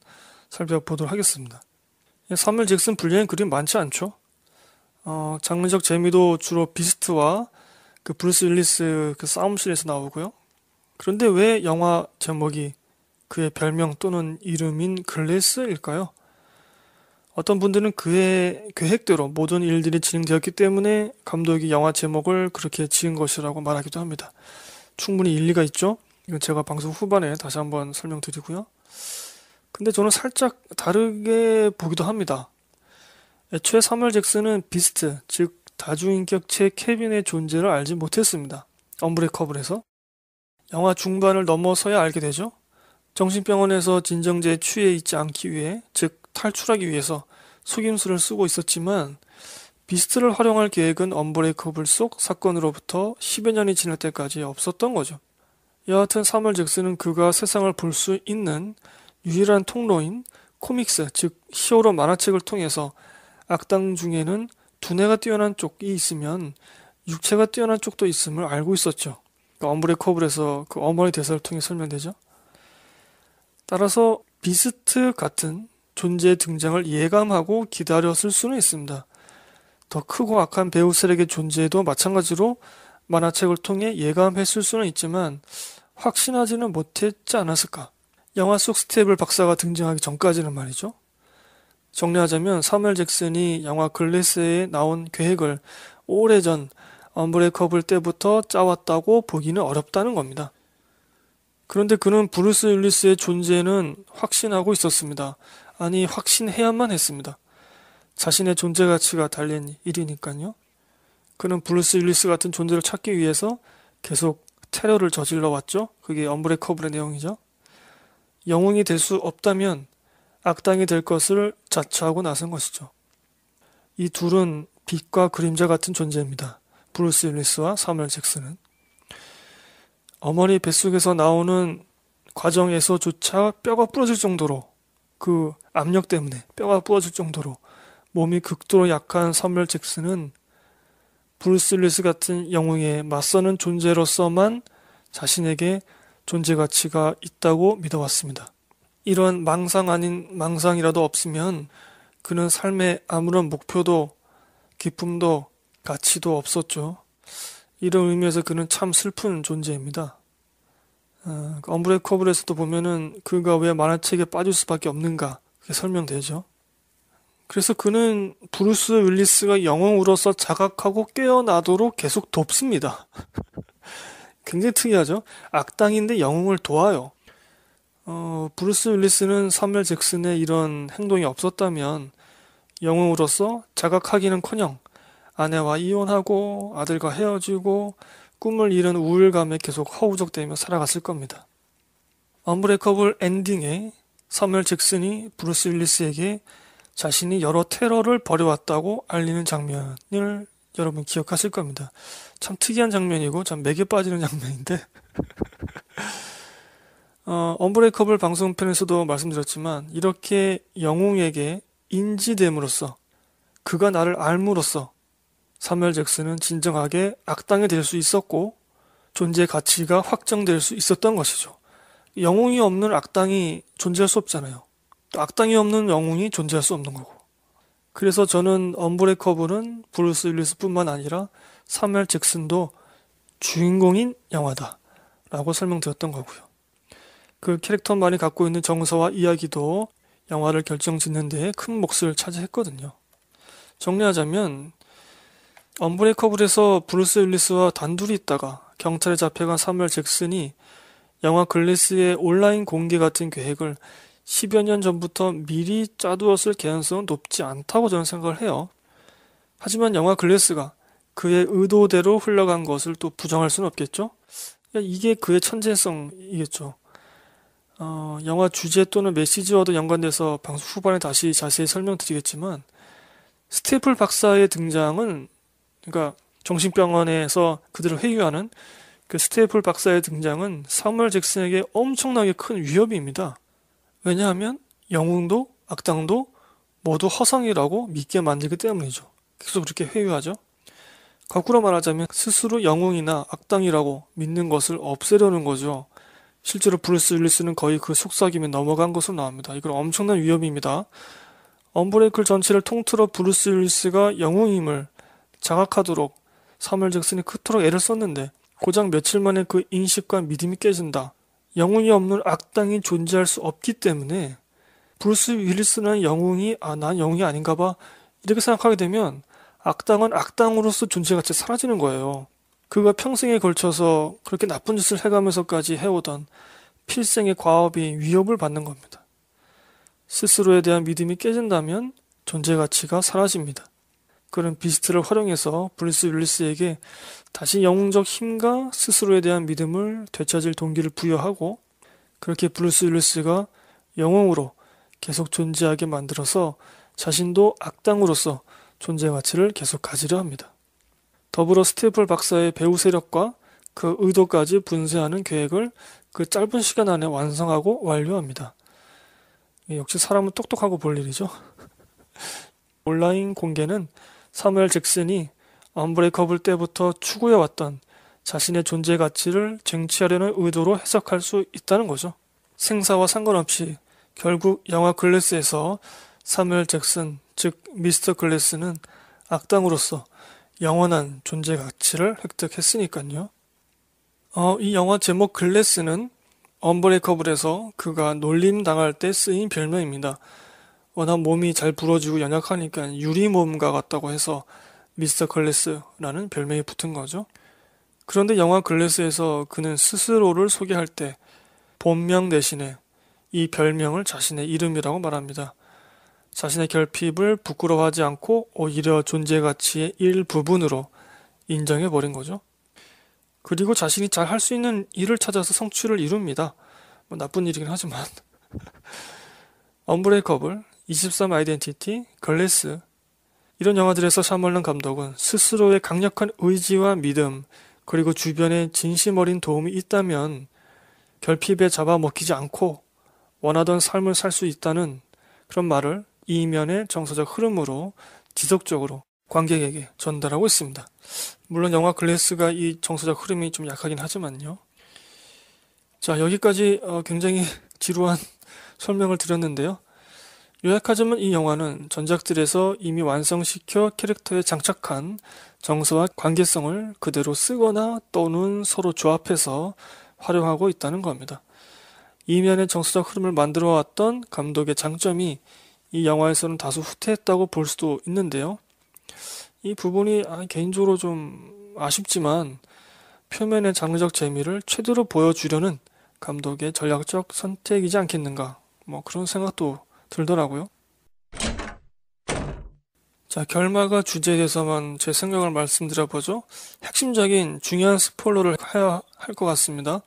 살펴보도록 하겠습니다. 사무엘 잭슨 분량이 그리 많지 않죠? 어, 장르적 재미도 주로 비스트와 그 브루스 윌리스 그 싸움신에서 나오고요. 그런데 왜 영화 제목이 그의 별명 또는 이름인 글래스일까요? 어떤 분들은 그의 계획대로 모든 일들이 진행되었기 때문에 감독이 영화 제목을 그렇게 지은 것이라고 말하기도 합니다. 충분히 일리가 있죠? 이건 제가 방송 후반에 다시 한번 설명드리고요. 근데 저는 살짝 다르게 보기도 합니다. 애초에 사물 잭슨은 비스트, 즉 다주인격체 케빈의 존재를 알지 못했습니다. 엄브레커블에서 영화 중반을 넘어서야 알게 되죠. 정신병원에서 진정제에 취해 있지 않기 위해, 즉 탈출하기 위해서 속임수를 쓰고 있었지만 비스트를 활용할 계획은 엄브레이커블 속 사건으로부터 10여 년이 지날 때까지 없었던 거죠. 여하튼 사물 잭슨은 그가 세상을 볼 수 있는 유일한 통로인 코믹스, 즉 히어로 만화책을 통해서 악당 중에는 두뇌가 뛰어난 쪽이 있으면 육체가 뛰어난 쪽도 있음을 알고 있었죠. 그러니까 엄브레커블에서 그 어머니 대사를 통해 설명되죠. 따라서 비스트 같은 존재의 등장을 예감하고 기다렸을 수는 있습니다. 더 크고 악한 배우들에게 존재도 마찬가지로 만화책을 통해 예감했을 수는 있지만 확신하지는 못했지 않았을까. 영화 속 스테이블 박사가 등장하기 전까지는 말이죠. 정리하자면 사무엘 잭슨이 영화 글래스에 나온 계획을 오래전 언브레이커블 때부터 짜왔다고 보기는 어렵다는 겁니다. 그런데 그는 브루스 윌리스의 존재는 확신하고 있었습니다. 아니 확신해야만 했습니다. 자신의 존재 가치가 달린 일이니까요. 그는 브루스 윌리스 같은 존재를 찾기 위해서 계속 테러를 저질러 왔죠. 그게 언브레이커블의 내용이죠. 영웅이 될 수 없다면 악당이 될 것을 자처하고 나선 것이죠. 이 둘은 빛과 그림자 같은 존재입니다. 브루스 윌리스와 사무엘 잭슨은 어머니 뱃속에서 나오는 과정에서조차 뼈가 부러질 정도로 그 압력 때문에 뼈가 부러질 정도로 몸이 극도로 약한 사무엘 잭슨은 브루스 윌리스 같은 영웅에 맞서는 존재로서만 자신에게 존재 가치가 있다고 믿어왔습니다. 이런 망상 아닌 망상이라도 없으면 그는 삶에 아무런 목표도 기쁨도 가치도 없었죠. 이런 의미에서 그는 참 슬픈 존재입니다. 어, 언브레이커블에서도 보면은 그가 왜 만화책에 빠질 수밖에 없는가 그게 설명되죠. 그래서 그는 브루스 윌리스가 영웅으로서 자각하고 깨어나도록 계속 돕습니다. (laughs) 굉장히 특이하죠. 악당인데 영웅을 도와요. 어, 브루스 윌리스는 사무엘 잭슨의 이런 행동이 없었다면 영웅으로서 자각하기는커녕 아내와 이혼하고 아들과 헤어지고 꿈을 잃은 우울감에 계속 허우적대며 살아갔을 겁니다. 언브레이커블 엔딩에 사무엘 잭슨이 브루스 윌리스에게 자신이 여러 테러를 벌여왔다고 알리는 장면을 여러분 기억하실 겁니다. 참 특이한 장면이고 참 맥이 빠지는 장면인데 (laughs) 어, 언브레이커블 방송편에서도 말씀드렸지만 이렇게 영웅에게 인지됨으로써 그가 나를 앎으로써 사무엘 잭슨은 진정하게 악당이 될 수 있었고 존재 가치가 확정될 수 있었던 것이죠. 영웅이 없는 악당이 존재할 수 없잖아요. 또 악당이 없는 영웅이 존재할 수 없는 거고. 그래서 저는 언브레이커블은 브루스 윌리스뿐만 아니라 사무엘 잭슨도 주인공인 영화다 라고 설명드렸던 거고요. 그 캐릭터만이 갖고 있는 정서와 이야기도 영화를 결정짓는 데에 큰 몫을 차지했거든요. 정리하자면 언브레이커블에서 브루스 윌리스와 단둘이 있다가 경찰에 잡혀간 사무엘 잭슨이 영화 글래스의 온라인 공개 같은 계획을 10여 년 전부터 미리 짜두었을 개연성은 높지 않다고 저는 생각을 해요. 하지만 영화 글래스가 그의 의도대로 흘러간 것을 또 부정할 수는 없겠죠? 이게 그의 천재성이겠죠. 어, 영화 주제 또는 메시지와도 연관돼서 방송 후반에 다시 자세히 설명드리겠지만 스테플 박사의 등장은 그러니까 정신병원에서 그들을 회유하는 그 스테플 박사의 등장은 사무엘 잭슨에게 엄청나게 큰 위협입니다. 왜냐하면 영웅도 악당도 모두 허상이라고 믿게 만들기 때문이죠. 계속 그렇게 회유하죠. 거꾸로 말하자면 스스로 영웅이나 악당이라고 믿는 것을 없애려는 거죠. 실제로 브루스 윌리스는 거의 그 속삭임에 넘어간 것으로 나옵니다. 이건 엄청난 위협입니다. 언브레이커블 전체를 통틀어 브루스 윌리스가 영웅임을 자각하도록 사무엘 잭슨이 그토록 애를 썼는데 고작 며칠 만에 그 인식과 믿음이 깨진다. 영웅이 없는 악당이 존재할 수 없기 때문에 브루스 윌리스는 영웅이 아 난 영웅이 아닌가 봐 이렇게 생각하게 되면 악당은 악당으로서 존재 가치 사라지는 거예요. 그가 평생에 걸쳐서 그렇게 나쁜 짓을 해가면서까지 해오던 필생의 과업이 위협을 받는 겁니다. 스스로에 대한 믿음이 깨진다면 존재 가치가 사라집니다. 그런 비스트를 활용해서 브루스 윌리스에게 다시 영웅적 힘과 스스로에 대한 믿음을 되찾을 동기를 부여하고 그렇게 브루스 윌리스가 영웅으로 계속 존재하게 만들어서 자신도 악당으로서 존재 가치를 계속 가지려 합니다. 더불어 스테플 박사의 배우 세력과 그 의도까지 분쇄하는 계획을 그 짧은 시간 안에 완성하고 완료합니다. 역시 사람은 똑똑하고 볼 일이죠. (laughs) 온라인 공개는 사무엘 잭슨이 언브레이커블 때부터 추구해왔던 자신의 존재 가치를 쟁취하려는 의도로 해석할 수 있다는 거죠. 생사와 상관없이 결국 영화 글래스에서 사무엘 잭슨, 즉 미스터 글래스는 악당으로서 영원한 존재 가치를 획득했으니까요. 어, 이 영화 제목 글래스는 언브레이커블에서 그가 놀림 당할 때 쓰인 별명입니다. 워낙 몸이 잘 부러지고 연약하니까 유리 몸과 같다고 해서 미스터 글래스라는 별명이 붙은 거죠. 그런데 영화 글래스에서 그는 스스로를 소개할 때 본명 대신에 이 별명을 자신의 이름이라고 말합니다. 자신의 결핍을 부끄러워하지 않고 오히려 존재 가치의 일부분으로 인정해버린 거죠. 그리고 자신이 잘 할 수 있는 일을 찾아서 성취를 이룹니다. 뭐 나쁜 일이긴 하지만. (laughs) 언브레이커블, 23 아이덴티티, 글래스 이런 영화들에서 샤멀란 감독은 스스로의 강력한 의지와 믿음 그리고 주변에 진심 어린 도움이 있다면 결핍에 잡아먹히지 않고 원하던 삶을 살 수 있다는 그런 말을 이면의 정서적 흐름으로 지속적으로 관객에게 전달하고 있습니다. 물론 영화 글래스가 이 정서적 흐름이 좀 약하긴 하지만요. 자, 여기까지 어, 굉장히 (laughs) 지루한 (laughs) 설명을 드렸는데요. 요약하자면 이 영화는 전작들에서 이미 완성시켜 캐릭터에 장착한 정서와 관계성을 그대로 쓰거나 또는 서로 조합해서 활용하고 있다는 겁니다. 이면의 정서적 흐름을 만들어 왔던 감독의 장점이 이 영화에서는 다소 후퇴했다고 볼 수도 있는데요. 이 부분이 아, 개인적으로 좀 아쉽지만 표면의 장르적 재미를 최대로 보여주려는 감독의 전략적 선택이지 않겠는가 뭐 그런 생각도 들더라고요. 자, 결말과 주제에 대해서만 제 생각을 말씀드려보죠. 핵심적인 중요한 스포일러를 해야 할 것 같습니다.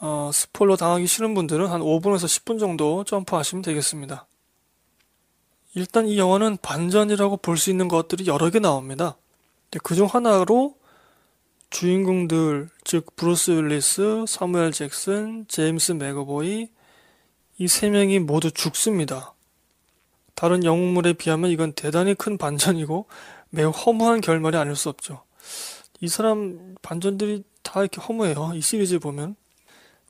어, 스포일러 당하기 싫은 분들은 한 5분에서 10분 정도 점프하시면 되겠습니다. 일단 이 영화는 반전이라고 볼 수 있는 것들이 여러 개 나옵니다. 그 중 하나로 주인공들, 즉 브루스 윌리스, 사무엘 잭슨, 제임스 맥어보이 이 세 명이 모두 죽습니다. 다른 영웅물에 비하면 이건 대단히 큰 반전이고 매우 허무한 결말이 아닐 수 없죠. 이 사람 반전들이 다 이렇게 허무해요. 이 시리즈 보면.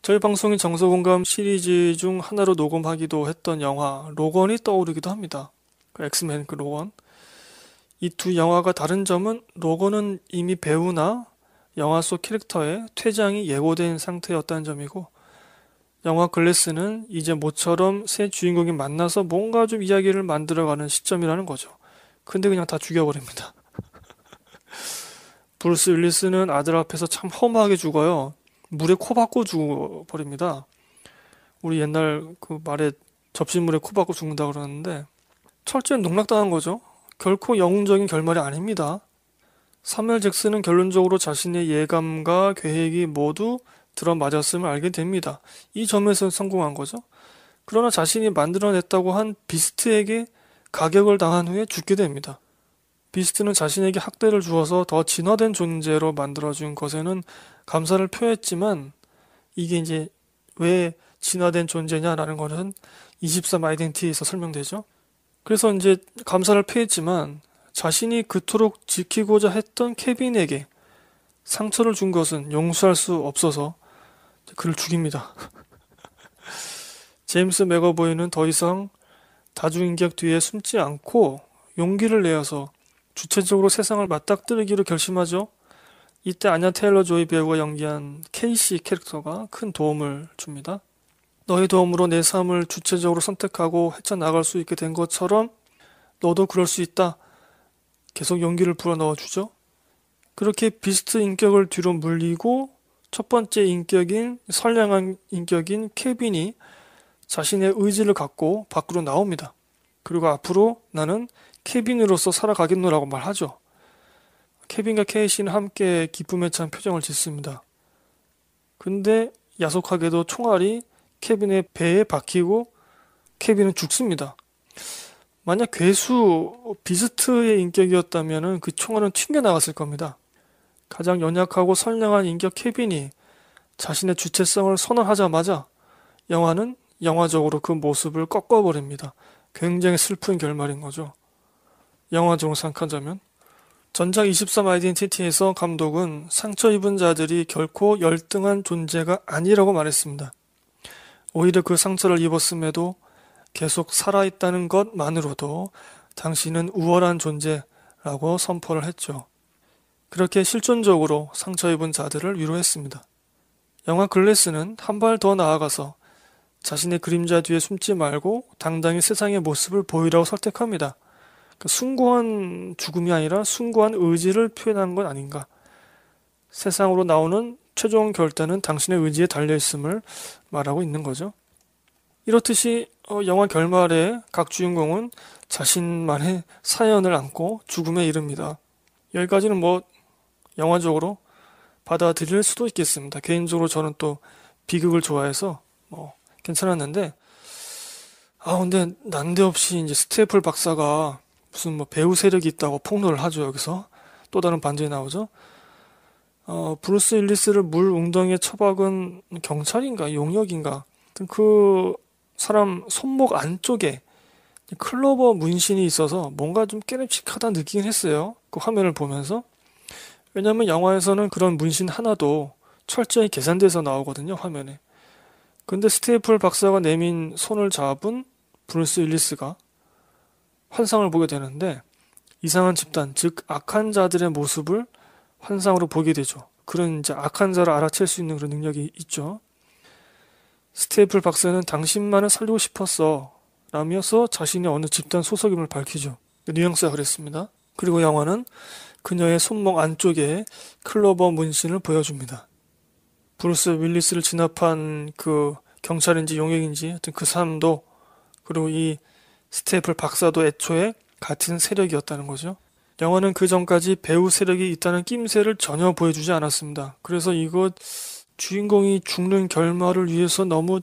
저희 방송인 정서공감 시리즈 중 하나로 녹음하기도 했던 영화 로건이 떠오르기도 합니다. 그 엑스맨 그 로건. 이 두 영화가 다른 점은 로건은 이미 배우나 영화 속 캐릭터의 퇴장이 예고된 상태였다는 점이고 영화 글래스는 이제 모처럼 새 주인공이 만나서 뭔가 좀 이야기를 만들어가는 시점이라는 거죠. 근데 그냥 다 죽여버립니다. (laughs) 브루스 윌리스는 아들 앞에서 참 허무하게 죽어요. 물에 코 박고 죽어버립니다. 우리 옛날 그 말에 접시물에 코 박고 죽는다 그러는데 철저히 농락당한 거죠. 결코 영웅적인 결말이 아닙니다. 사무엘 잭슨은 결론적으로 자신의 예감과 계획이 모두 들어맞았음을 알게 됩니다. 이 점에서 성공한 거죠. 그러나 자신이 만들어냈다고 한 비스트에게 가격을 당한 후에 죽게 됩니다. 비스트는 자신에게 학대를 주어서 더 진화된 존재로 만들어준 것에는 감사를 표했지만 이게 이제 왜 진화된 존재냐라는 것은 23 아이덴티에서 설명되죠. 그래서 이제 감사를 표했지만 자신이 그토록 지키고자 했던 케빈에게 상처를 준 것은 용서할 수 없어서 그를 죽입니다. (laughs) 제임스 맥어보이는 더 이상 다중인격 뒤에 숨지 않고 용기를 내어서 주체적으로 세상을 맞닥뜨리기로 결심하죠. 이때 아냐 테일러 조이 배우가 연기한 케이시 캐릭터가 큰 도움을 줍니다. 너의 도움으로 내 삶을 주체적으로 선택하고 헤쳐나갈 수 있게 된 것처럼 너도 그럴 수 있다. 계속 용기를 불어넣어 주죠. 그렇게 비스트 인격을 뒤로 물리고 첫 번째 인격인 선량한 인격인 케빈이 자신의 의지를 갖고 밖으로 나옵니다. 그리고 앞으로 나는 케빈으로서 살아가겠노라고 말하죠. 케빈과 케이시는 함께 기쁨에 찬 표정을 짓습니다. 근데 야속하게도 총알이 케빈의 배에 박히고 케빈은 죽습니다. 만약 괴수 비스트의 인격이었다면 그 총알은 튕겨 나갔을 겁니다. 가장 연약하고 선량한 인격 케빈이 자신의 주체성을 선언하자마자 영화는 영화적으로 그 모습을 꺾어버립니다. 굉장히 슬픈 결말인 거죠. 영화적으로 생각하자면 전작 23 아이덴티티에서 감독은 상처 입은 자들이 결코 열등한 존재가 아니라고 말했습니다. 오히려 그 상처를 입었음에도 계속 살아있다는 것만으로도 당신은 우월한 존재라고 선포를 했죠. 그렇게 실존적으로 상처 입은 자들을 위로했습니다. 영화 글래스는 한 발 더 나아가서 자신의 그림자 뒤에 숨지 말고 당당히 세상의 모습을 보이라고 설득합니다. 그러니까 숭고한 죽음이 아니라 숭고한 의지를 표현한 건 아닌가. 세상으로 나오는 최종 결단은 당신의 의지에 달려있음을 말하고 있는 거죠. 이렇듯이 어, 영화 결말에 각 주인공은 자신만의 사연을 안고 죽음에 이릅니다. 여기까지는 뭐 영화적으로 받아들일 수도 있겠습니다. 개인적으로 저는 또 비극을 좋아해서 뭐 괜찮았는데 아 근데 난데없이 이제 스테이플 박사가 무슨 뭐 배우 세력이 있다고 폭로를 하죠 여기서 또 다른 반전이 나오죠. 어 브루스 윌리스를 물 웅덩이에 처박은 경찰인가 용역인가 그 사람 손목 안쪽에 클로버 문신이 있어서 뭔가 좀 께름칙하다 느끼긴 했어요. 그 화면을 보면서. 왜냐면 영화에서는 그런 문신 하나도 철저히 계산돼서 나오거든요, 화면에. 근데 스테이플 박사가 내민 손을 잡은 브루스 윌리스가 환상을 보게 되는데 이상한 집단, 즉 악한 자들의 모습을 환상으로 보게 되죠. 그런 이제 악한 자를 알아챌 수 있는 그런 능력이 있죠. 스테이플 박사는 당신만을 살리고 싶었어. 라면서 자신이 어느 집단 소속임을 밝히죠. 뉘앙스가 그랬습니다. 그리고 영화는 그녀의 손목 안쪽에 클로버 문신을 보여줍니다. 브루스 윌리스를 진압한 그 경찰인지 용역인지 하여튼 그 사람도 그리고 이 스테이플 박사도 애초에 같은 세력이었다는 거죠. 영화는 그 전까지 배우 세력이 있다는 낌새를 전혀 보여주지 않았습니다. 그래서 이것 주인공이 죽는 결말을 위해서 너무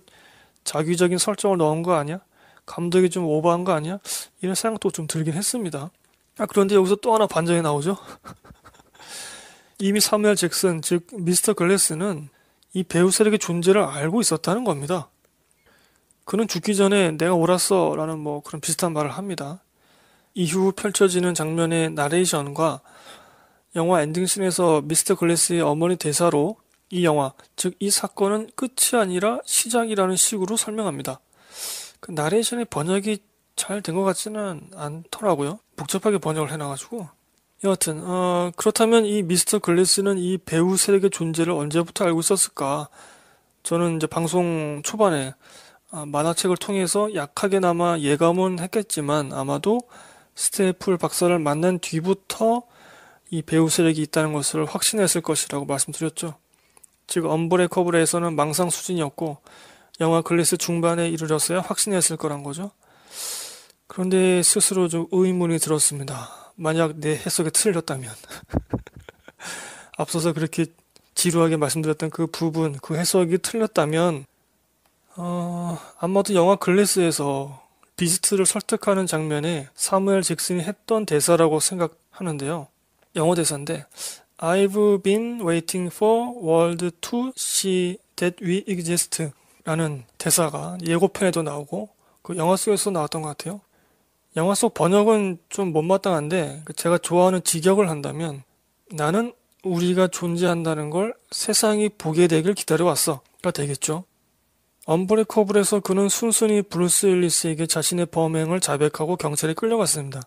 자기적인 설정을 넣은 거 아니야? 감독이 좀 오버한 거 아니야? 이런 생각도 좀 들긴 했습니다. 아, 그런데 여기서 또 하나 반전이 나오죠? (laughs) 이미 사무엘 잭슨, 즉, 미스터 글래스는 이 배후 세력의 존재를 알고 있었다는 겁니다. 그는 죽기 전에 내가 옳았어 라는 뭐 그런 비슷한 말을 합니다. 이후 펼쳐지는 장면의 나레이션과 영화 엔딩씬에서 미스터 글래스의 어머니 대사로 이 영화, 즉 이 사건은 끝이 아니라 시작이라는 식으로 설명합니다. 그 나레이션의 번역이 잘 된 것 같지는 않더라고요. 복잡하게 번역을 해놔가지고. 여하튼, 어, 그렇다면 이 미스터 글래스는 이 배후 세력의 존재를 언제부터 알고 있었을까? 저는 이제 방송 초반에 아, 만화책을 통해서 약하게나마 예감은 했겠지만 아마도 스테이플 박사를 만난 뒤부터 이 배우 세력이 있다는 것을 확신했을 것이라고 말씀드렸죠. 즉 언브레이커블에서는 망상 수준이었고 영화 글래스 중반에 이르렀어야 확신했을 거란 거죠. 그런데 스스로 좀 의문이 들었습니다. 만약 내 해석이 틀렸다면 (laughs) 앞서서 그렇게 지루하게 말씀드렸던 그 부분, 그 해석이 틀렸다면 어, 아마도 영화 글래스에서 비스트를 설득하는 장면에 사무엘 잭슨이 했던 대사라고 생각하는데요. 영어 대사인데 I've been waiting for world to see that we exist 라는 대사가 예고편에도 나오고 그 영화 속에서 나왔던 것 같아요. 영화 속 번역은 좀 못마땅한데 그 제가 좋아하는 직역을 한다면 나는 우리가 존재한다는 걸 세상이 보게 되길 기다려왔어가 되겠죠. 언브레이커블에서 그는 순순히 브루스 윌리스에게 자신의 범행을 자백하고 경찰에 끌려갔습니다.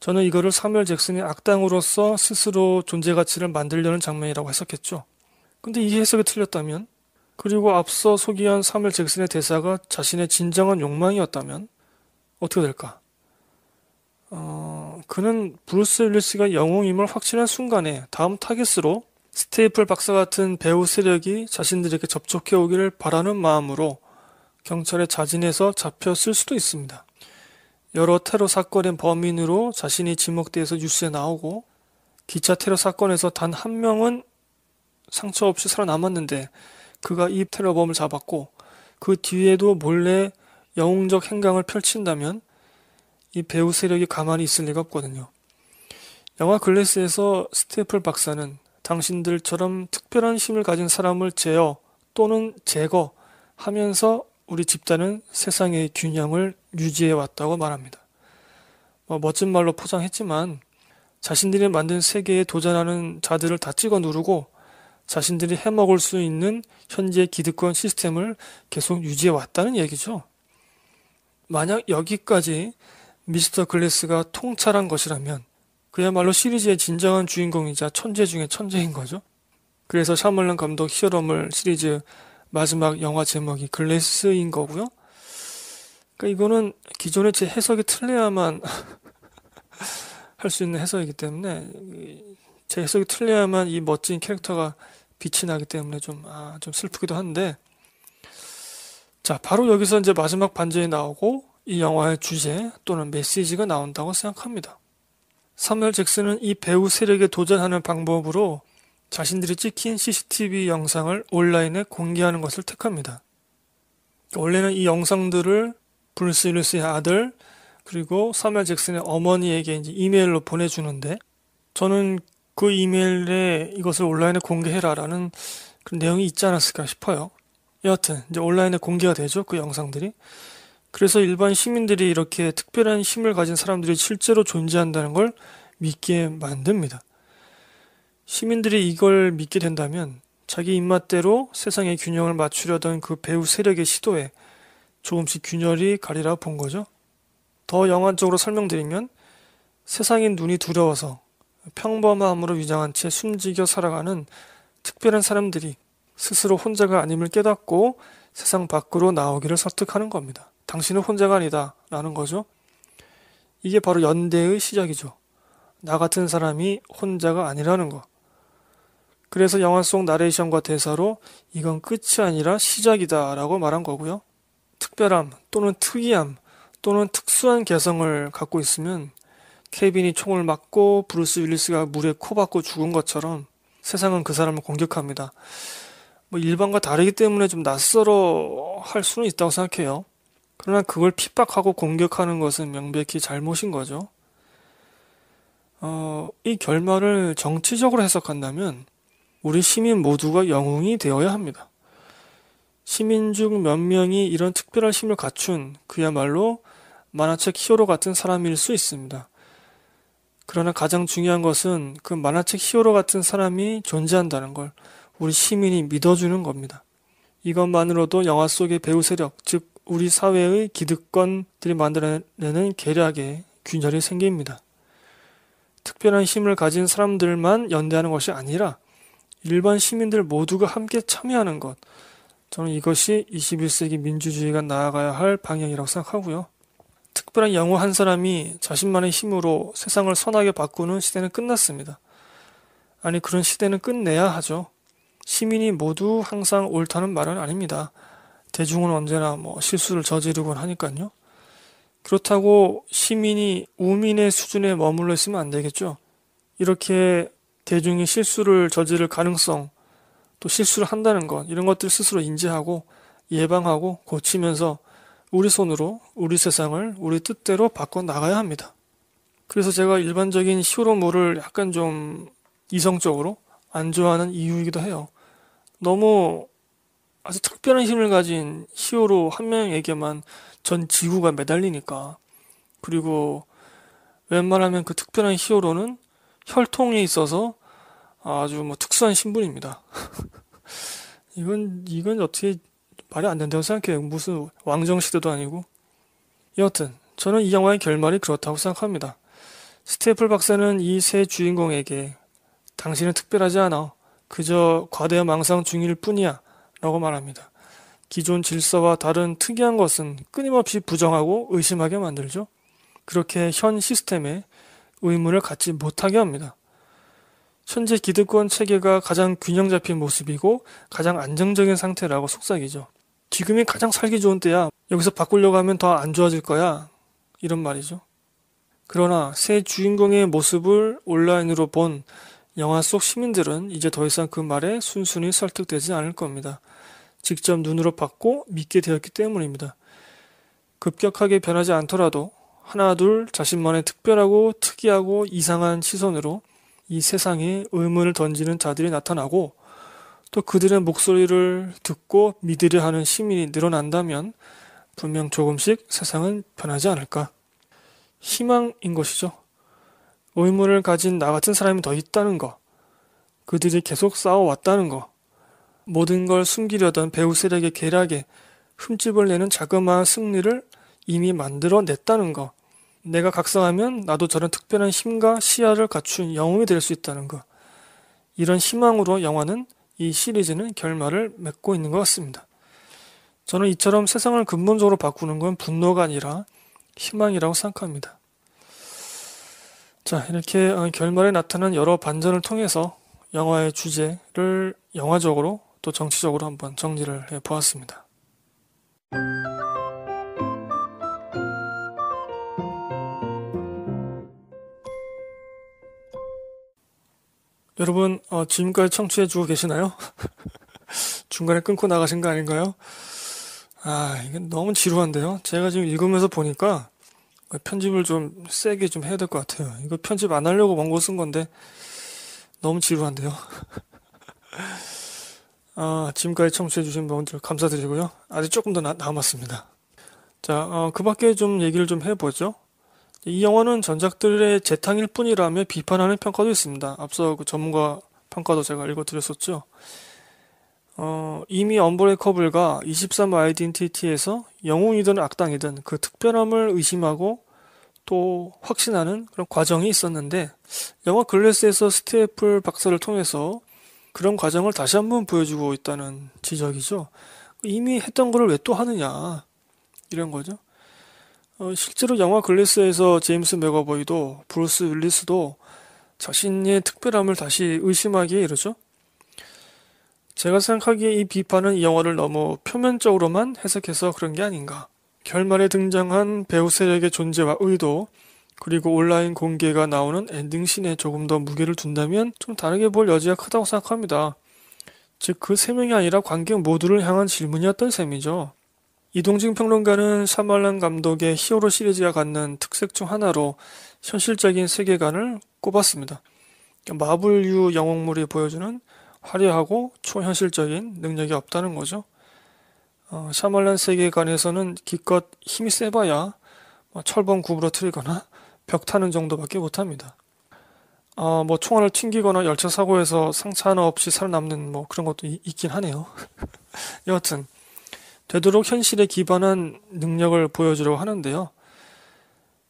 저는 이거를 사무엘 잭슨이 악당으로서 스스로 존재 가치를 만들려는 장면이라고 해석했죠. 근데 이 해석이 틀렸다면? 그리고 앞서 소개한 사무엘 잭슨의 대사가 자신의 진정한 욕망이었다면? 어떻게 될까? 어, 그는 브루스 윌리스가 영웅임을 확신한 순간에 다음 타겟으로 스테이플 박사 같은 배후 세력이 자신들에게 접촉해 오기를 바라는 마음으로 경찰에 자진해서 잡혔을 수도 있습니다. 여러 테러 사건의 범인으로 자신이 지목돼서 뉴스에 나오고 기차 테러 사건에서 단 한 명은 상처 없이 살아남았는데 그가 이 테러범을 잡았고 그 뒤에도 몰래 영웅적 행강을 펼친다면 이 배우 세력이 가만히 있을 리가 없거든요. 영화 글래스에서 스테이플 박사는 당신들처럼 특별한 힘을 가진 사람을 제어 또는 제거 하면서 우리 집단은 세상의 균형을 유지해 왔다고 말합니다. 뭐 멋진 말로 포장했지만 자신들이 만든 세계에 도전하는 자들을 다 찍어 누르고 자신들이 해먹을 수 있는 현재 기득권 시스템을 계속 유지해 왔다는 얘기죠. 만약 여기까지 미스터 글래스가 통찰한 것이라면 그야말로 시리즈의 진정한 주인공이자 천재 중의 천재인 거죠. 그래서 샤멀란 감독 히어로물 시리즈 마지막 영화 제목이 글래스인 거고요. 그러니까 이거는 기존의 제 해석이 틀려야만 (laughs) 할 수 있는 해석이기 때문에 제 해석이 틀려야만 이 멋진 캐릭터가 빛이 나기 때문에 좀, 아, 좀 슬프기도 한데 자, 바로 여기서 이제 마지막 반전이 나오고 이 영화의 주제 또는 메시지가 나온다고 생각합니다. 사무엘 잭슨은 이 배후 세력에 도전하는 방법으로 자신들이 찍힌 CCTV 영상을 온라인에 공개하는 것을 택합니다. 원래는 이 영상들을 브루스 윌리스의 아들 그리고 사무엘 잭슨의 어머니에게 이제 이메일로 보내주는데 저는 그 이메일에 이것을 온라인에 공개해라라는 그런 내용이 있지 않았을까 싶어요. 여하튼 이제 온라인에 공개가 되죠 그 영상들이. 그래서 일반 시민들이 이렇게 특별한 힘을 가진 사람들이 실제로 존재한다는 걸 믿게 만듭니다. 시민들이 이걸 믿게 된다면 자기 입맛대로 세상의 균형을 맞추려던 그 배우 세력의 시도에 조금씩 균열이 가리라 본 거죠. 더 영화적으로 설명드리면 세상의 눈이 두려워서 평범함으로 위장한 채 숨지겨 살아가는 특별한 사람들이 스스로 혼자가 아님을 깨닫고 세상 밖으로 나오기를 설득하는 겁니다. 당신은 혼자가 아니다. 라는 거죠. 이게 바로 연대의 시작이죠. 나 같은 사람이 혼자가 아니라는 거. 그래서 영화 속 나레이션과 대사로 이건 끝이 아니라 시작이다 라고 말한 거고요. 특별함 또는 특이함 또는 특수한 개성을 갖고 있으면 케빈이 총을 맞고 브루스 윌리스가 물에 코 박고 죽은 것처럼 세상은 그 사람을 공격합니다. 뭐 일반과 다르기 때문에 좀 낯설어 할 수는 있다고 생각해요. 그러나 그걸 핍박하고 공격하는 것은 명백히 잘못인 거죠. 어, 이 결말을 정치적으로 해석한다면 우리 시민 모두가 영웅이 되어야 합니다. 시민 중 몇 명이 이런 특별한 힘을 갖춘 그야말로 만화책 히어로 같은 사람일 수 있습니다. 그러나 가장 중요한 것은 그 만화책 히어로 같은 사람이 존재한다는 걸 우리 시민이 믿어주는 겁니다. 이것만으로도 영화 속의 배우 세력, 즉 우리 사회의 기득권들이 만들어내는 계략에 균열이 생깁니다. 특별한 힘을 가진 사람들만 연대하는 것이 아니라 일반 시민들 모두가 함께 참여하는 것. 저는 이것이 21세기 민주주의가 나아가야 할 방향이라고 생각하고요. 특별한 영웅 한 사람이 자신만의 힘으로 세상을 선하게 바꾸는 시대는 끝났습니다. 아니, 그런 시대는 끝내야 하죠. 시민이 모두 항상 옳다는 말은 아닙니다. 대중은 언제나 뭐 실수를 저지르곤 하니까요. 그렇다고 시민이 우민의 수준에 머물러 있으면 안 되겠죠. 이렇게 대중이 실수를 저지를 가능성, 또 실수를 한다는 것, 이런 것들 스스로 인지하고 예방하고 고치면서 우리 손으로 우리 세상을 우리 뜻대로 바꿔 나가야 합니다. 그래서 제가 일반적인 히어로물을 약간 좀 이성적으로 안 좋아하는 이유이기도 해요. 너무 아주 특별한 힘을 가진 히어로 한 명에게만 전 지구가 매달리니까. 그리고 웬만하면 그 특별한 히어로는 혈통에 있어서 아주 뭐 특수한 신분입니다. (laughs) 이건, 이건 어떻게 말이 안 된다고 생각해요. 무슨 왕정시대도 아니고. 여하튼, 저는 이 영화의 결말이 그렇다고 생각합니다. 스테이플 박사는 이세 주인공에게 당신은 특별하지 않아. 그저 과대한 망상 중일 뿐이야. 라고 말합니다. 기존 질서와 다른 특이한 것은 끊임없이 부정하고 의심하게 만들죠. 그렇게 현 시스템에 의문을 갖지 못하게 합니다. 현재 기득권 체계가 가장 균형 잡힌 모습이고 가장 안정적인 상태라고 속삭이죠. 지금이 가장 살기 좋은 때야. 여기서 바꾸려고 하면 더 안 좋아질 거야. 이런 말이죠. 그러나 새 주인공의 모습을 온라인으로 본 영화 속 시민들은 이제 더 이상 그 말에 순순히 설득되지 않을 겁니다. 직접 눈으로 봤고 믿게 되었기 때문입니다. 급격하게 변하지 않더라도 하나 둘 자신만의 특별하고 특이하고 이상한 시선으로 이 세상에 의문을 던지는 자들이 나타나고 또 그들의 목소리를 듣고 믿으려 하는 시민이 늘어난다면 분명 조금씩 세상은 변하지 않을까. 희망인 것이죠. 의문을 가진 나 같은 사람이 더 있다는 거. 그들이 계속 싸워왔다는 거. 모든 걸 숨기려던 배우 세력의 계략에 흠집을 내는 자그마한 승리를 이미 만들어냈다는 거. 내가 각성하면 나도 저런 특별한 힘과 시야를 갖춘 영웅이 될 수 있다는 것. 이런 희망으로 영화는 이 시리즈는 결말을 맺고 있는 것 같습니다. 저는 이처럼 세상을 근본적으로 바꾸는 건 분노가 아니라 희망이라고 생각합니다. 자, 이렇게 어, 결말에 나타난 여러 반전을 통해서 영화의 주제를 영화적으로 또 정치적으로 한번 정리를 해 보았습니다. 여러분, 어, 지금까지 청취해 주고 계시나요? (laughs) 중간에 끊고 나가신 거 아닌가요? 아, 이건 너무 지루한데요? 제가 지금 읽으면서 보니까 편집을 좀 세게 좀 해야 될 것 같아요. 이거 편집 안 하려고 원고 쓴 건데 너무 지루한데요? (laughs) 아, 지금까지 청취해주신 분들 감사드리고요. 아직 조금 더 나, 남았습니다. 자, 어, 그 밖에 좀 얘기를 좀 해보죠. 이 영화는 전작들의 재탕일 뿐이라며 비판하는 평가도 있습니다. 앞서 그 전문가 평가도 제가 읽어드렸었죠. 어, 이미 언브레이커블과 23 아이덴티티에서 영웅이든 악당이든 그 특별함을 의심하고 또 확신하는 그런 과정이 있었는데 영화 글래스에서 스테이플 박사를 통해서 그런 과정을 다시 한번 보여주고 있다는 지적이죠. 이미 했던 거를 왜 또 하느냐 이런 거죠. 어, 실제로 영화 글래스에서 제임스 맥어보이도 브루스 윌리스도 자신의 특별함을 다시 의심하기에 이르죠. 제가 생각하기에 이 비판은 이 영화를 너무 표면적으로만 해석해서 그런 게 아닌가. 결말에 등장한 배우 세력의 존재와 의도, 그리고 온라인 공개가 나오는 엔딩씬에 조금 더 무게를 둔다면 좀 다르게 볼 여지가 크다고 생각합니다. 즉, 그 세 명이 아니라 관객 모두를 향한 질문이었던 셈이죠. 이동진 평론가는 샤말란 감독의 히어로 시리즈가 갖는 특색 중 하나로 현실적인 세계관을 꼽았습니다. 마블류 영웅물이 보여주는 화려하고 초현실적인 능력이 없다는 거죠. 어, 샤말란 세계관에서는 기껏 힘이 세봐야 뭐 철봉 구부러뜨리거나 벽 타는 정도밖에 못합니다. 어, 뭐 총알을 튕기거나 열차 사고에서 상처 하나 없이 살아남는 뭐 그런 것도 이, 있긴 하네요. (laughs) 여하튼 되도록 현실에 기반한 능력을 보여주려고 하는데요.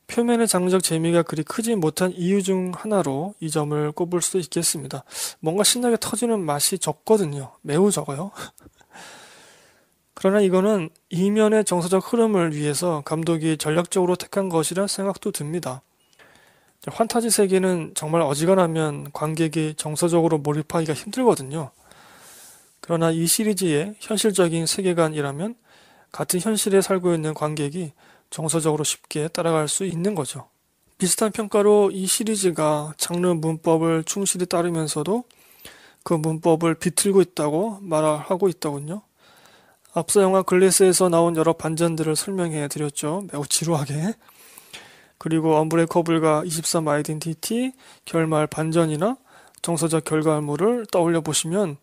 표면의 장르적 재미가 그리 크지 못한 이유 중 하나로 이 점을 꼽을 수도 있겠습니다. 뭔가 신나게 터지는 맛이 적거든요. 매우 적어요. (laughs) 그러나 이거는 이면의 정서적 흐름을 위해서 감독이 전략적으로 택한 것이라 생각도 듭니다. 환타지 세계는 정말 어지간하면 관객이 정서적으로 몰입하기가 힘들거든요. 그러나 이 시리즈의 현실적인 세계관이라면 같은 현실에 살고 있는 관객이 정서적으로 쉽게 따라갈 수 있는 거죠. 비슷한 평가로 이 시리즈가 장르 문법을 충실히 따르면서도 그 문법을 비틀고 있다고 말하고 있더군요. 앞서 영화 글래스에서 나온 여러 반전들을 설명해 드렸죠. 매우 지루하게. 그리고 언브레이커블과 23 아이덴티티, 결말 반전이나 정서적 결과물을 떠올려 보시면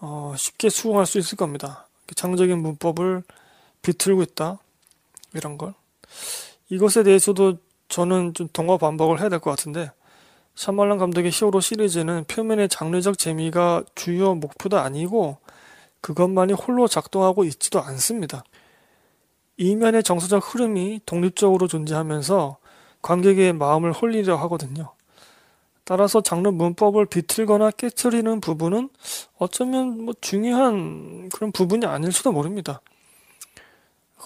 어, 쉽게 수긍할 수 있을 겁니다. 장적인 문법을 비틀고 있다. 이런 걸. 이것에 대해서도 저는 좀 동화 반복을 해야 될 것 같은데 샤말란 감독의 히어로 시리즈는 표면의 장르적 재미가 주요 목표도 아니고 그것만이 홀로 작동하고 있지도 않습니다. 이면의 정서적 흐름이 독립적으로 존재하면서 관객의 마음을 홀리려 하거든요. 따라서 장르 문법을 비틀거나 깨트리는 부분은 어쩌면 뭐 중요한 그런 부분이 아닐 수도 모릅니다.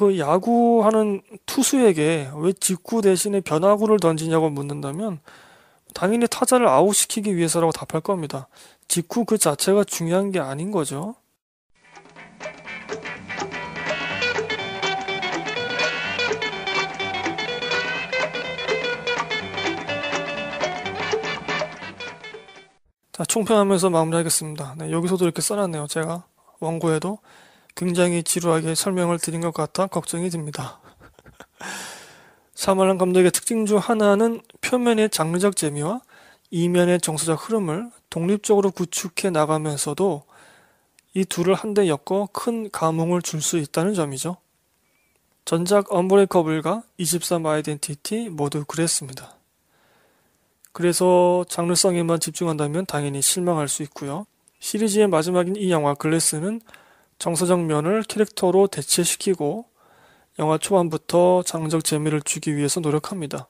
그 야구하는 투수에게 왜 직구 대신에 변화구를 던지냐고 묻는다면 당연히 타자를 아웃시키기 위해서라고 답할 겁니다. 직구 그 자체가 중요한 게 아닌 거죠. 자, 총평하면서 마무리하겠습니다. 네, 여기서도 이렇게 써놨네요. 제가 원고에도 굉장히 지루하게 설명을 드린 것 같아 걱정이 듭니다. 사말란 감독의 특징 중 하나는 표면의 장르적 재미와 이면의 정서적 흐름을 독립적으로 구축해 나가면서도 이 둘을 한데 엮어 큰 감흥을 줄 수 있다는 점이죠. 전작 언브레이커블과 23 아이덴티티 모두 그랬습니다. 그래서 장르성에만 집중한다면 당연히 실망할 수 있고요. 시리즈의 마지막인 이 영화 글래스는 정서적 면을 캐릭터로 대체시키고 영화 초반부터 장적 재미를 주기 위해서 노력합니다.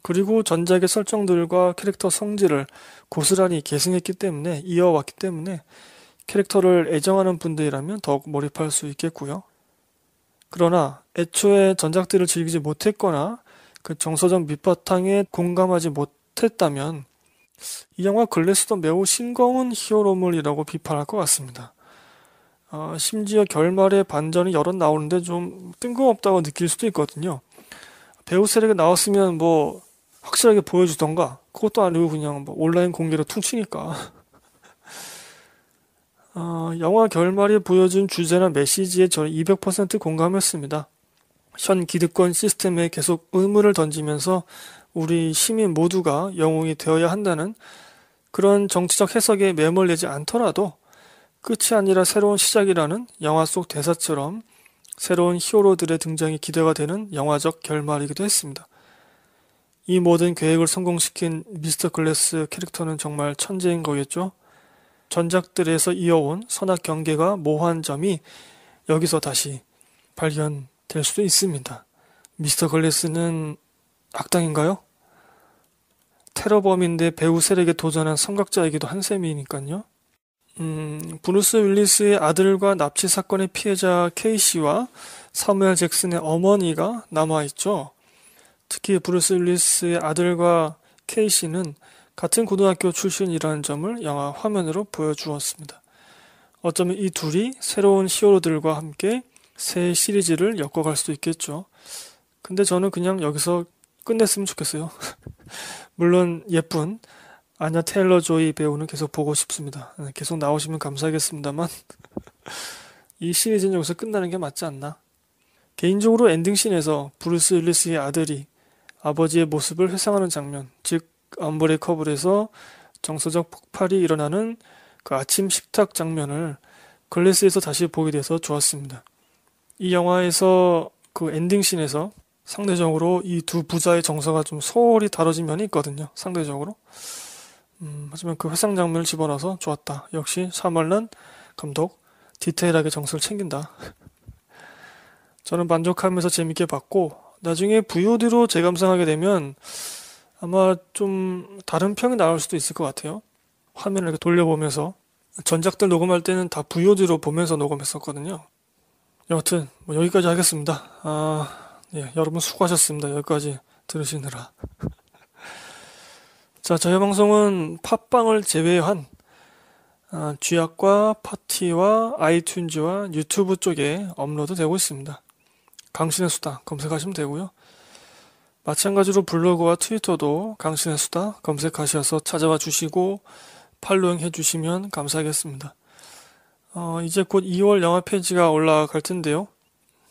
그리고 전작의 설정들과 캐릭터 성질을 고스란히 계승했기 때문에 이어왔기 때문에 캐릭터를 애정하는 분들이라면 더욱 몰입할 수 있겠고요. 그러나 애초에 전작들을 즐기지 못했거나 그 정서적 밑바탕에 공감하지 못했다면 이 영화 글래스도 매우 싱거운 히어로물이라고 비판할 것 같습니다. 어, 심지어 결말에 반전이 여러 나오는데 좀 뜬금없다고 느낄 수도 있거든요. 배우 세력이 나왔으면 뭐 확실하게 보여주던가 그것도 아니고 그냥 뭐 온라인 공개로 퉁치니까 (laughs) 어, 영화 결말이 보여준 주제나 메시지에 저는 200% 공감했습니다. 현 기득권 시스템에 계속 의문을 던지면서 우리 시민 모두가 영웅이 되어야 한다는 그런 정치적 해석에 매몰리지 않더라도 끝이 아니라 새로운 시작이라는 영화 속 대사처럼 새로운 히어로들의 등장이 기대가 되는 영화적 결말이기도 했습니다. 이 모든 계획을 성공시킨 미스터 글래스 캐릭터는 정말 천재인 거겠죠? 전작들에서 이어온 선악 경계가 모호한 점이 여기서 다시 발견될 수도 있습니다. 미스터 글래스는 악당인가요? 테러범인데 배후 세력에 도전한 선각자이기도 한 셈이니까요. 음, 브루스 윌리스의 아들과 납치 사건의 피해자 케이시와 사무엘 잭슨의 어머니가 남아있죠. 특히 브루스 윌리스의 아들과 케이시는 같은 고등학교 출신이라는 점을 영화 화면으로 보여주었습니다. 어쩌면 이 둘이 새로운 히어로들과 함께 새 시리즈를 엮어갈 수도 있겠죠. 근데 저는 그냥 여기서 끝냈으면 좋겠어요. (laughs) 물론 예쁜 아냐 테일러 조이 배우는 계속 보고 싶습니다. 네, 계속 나오시면 감사하겠습니다만 (laughs) 이 시리즈는 여기서 끝나는 게 맞지 않나? 개인적으로 엔딩씬에서 브루스 윌리스의 아들이 아버지의 모습을 회상하는 장면, 즉 언브레이커블에서 정서적 폭발이 일어나는 그 아침 식탁 장면을 글래스에서 다시 보게 돼서 좋았습니다. 이 영화에서 그 엔딩씬에서 상대적으로 이 두 부자의 정서가 좀 소홀히 다뤄진 면이 있거든요. 상대적으로. 음, 하지만 그 회상 장면을 집어넣어서 좋았다. 역시 샤말란 감독 디테일하게 정서를 챙긴다. (laughs) 저는 만족하면서 재밌게 봤고 나중에 VOD로 재감상하게 되면 아마 좀 다른 평이 나올 수도 있을 것 같아요. 화면을 이렇게 돌려보면서 전작들 녹음할 때는 다 VOD로 보면서 녹음했었거든요. 여하튼 뭐 여기까지 하겠습니다. 아, 예, 여러분 수고하셨습니다. 여기까지 들으시느라. (laughs) 자, 저희 방송은 팟빵을 제외한 아, 쥐약과 파티와 아이튠즈와 유튜브 쪽에 업로드 되고 있습니다. 강신의 수다 검색하시면 되고요. 마찬가지로 블로그와 트위터도 강신의 수다 검색하셔서 찾아와 주시고 팔로잉 해주시면 감사하겠습니다. 어, 이제 곧 2월 영화 페이지가 올라갈 텐데요.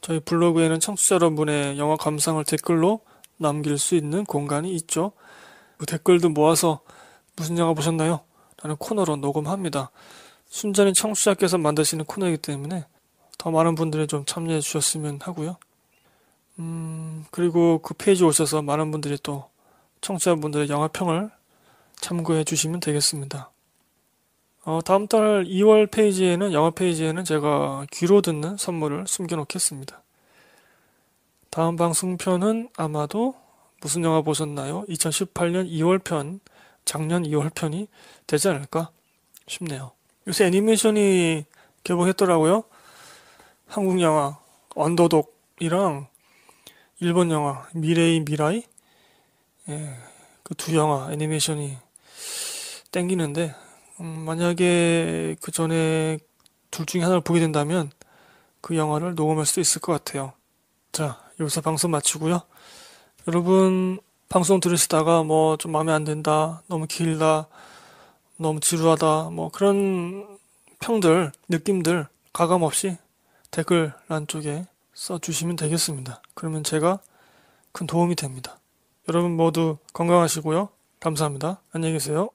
저희 블로그에는 청취자 여러분의 영화 감상을 댓글로 남길 수 있는 공간이 있죠. 그 댓글도 모아서 무슨 영화 보셨나요? 라는 코너로 녹음합니다. 순전히 청취자께서 만드시는 코너이기 때문에 더 많은 분들이 좀 참여해 주셨으면 하고요. 음, 그리고 그 페이지 오셔서 많은 분들이 또 청취자분들의 영화평을 참고해 주시면 되겠습니다. 어, 다음 달 2월 페이지에는, 영화 페이지에는 제가 귀로 듣는 선물을 숨겨놓겠습니다. 다음 방송편은 아마도 무슨 영화 보셨나요? 2018년 2월 편, 작년 2월 편이 되지 않을까 싶네요. 요새 애니메이션이 개봉했더라고요. 한국 영화 언더독이랑 일본 영화 미래의 미라이 예, 그 두 영화 애니메이션이 땡기는데 음, 만약에 그 전에 둘 중에 하나를 보게 된다면 그 영화를 녹음할 수도 있을 것 같아요. 자 여기서 방송 마치고요. 여러분 방송 들으시다가 뭐 좀 마음에 안 든다, 너무 길다, 너무 지루하다, 뭐 그런 평들, 느낌들 가감 없이 댓글란 쪽에 써주시면 되겠습니다. 그러면 제가 큰 도움이 됩니다. 여러분 모두 건강하시고요. 감사합니다. 안녕히 계세요.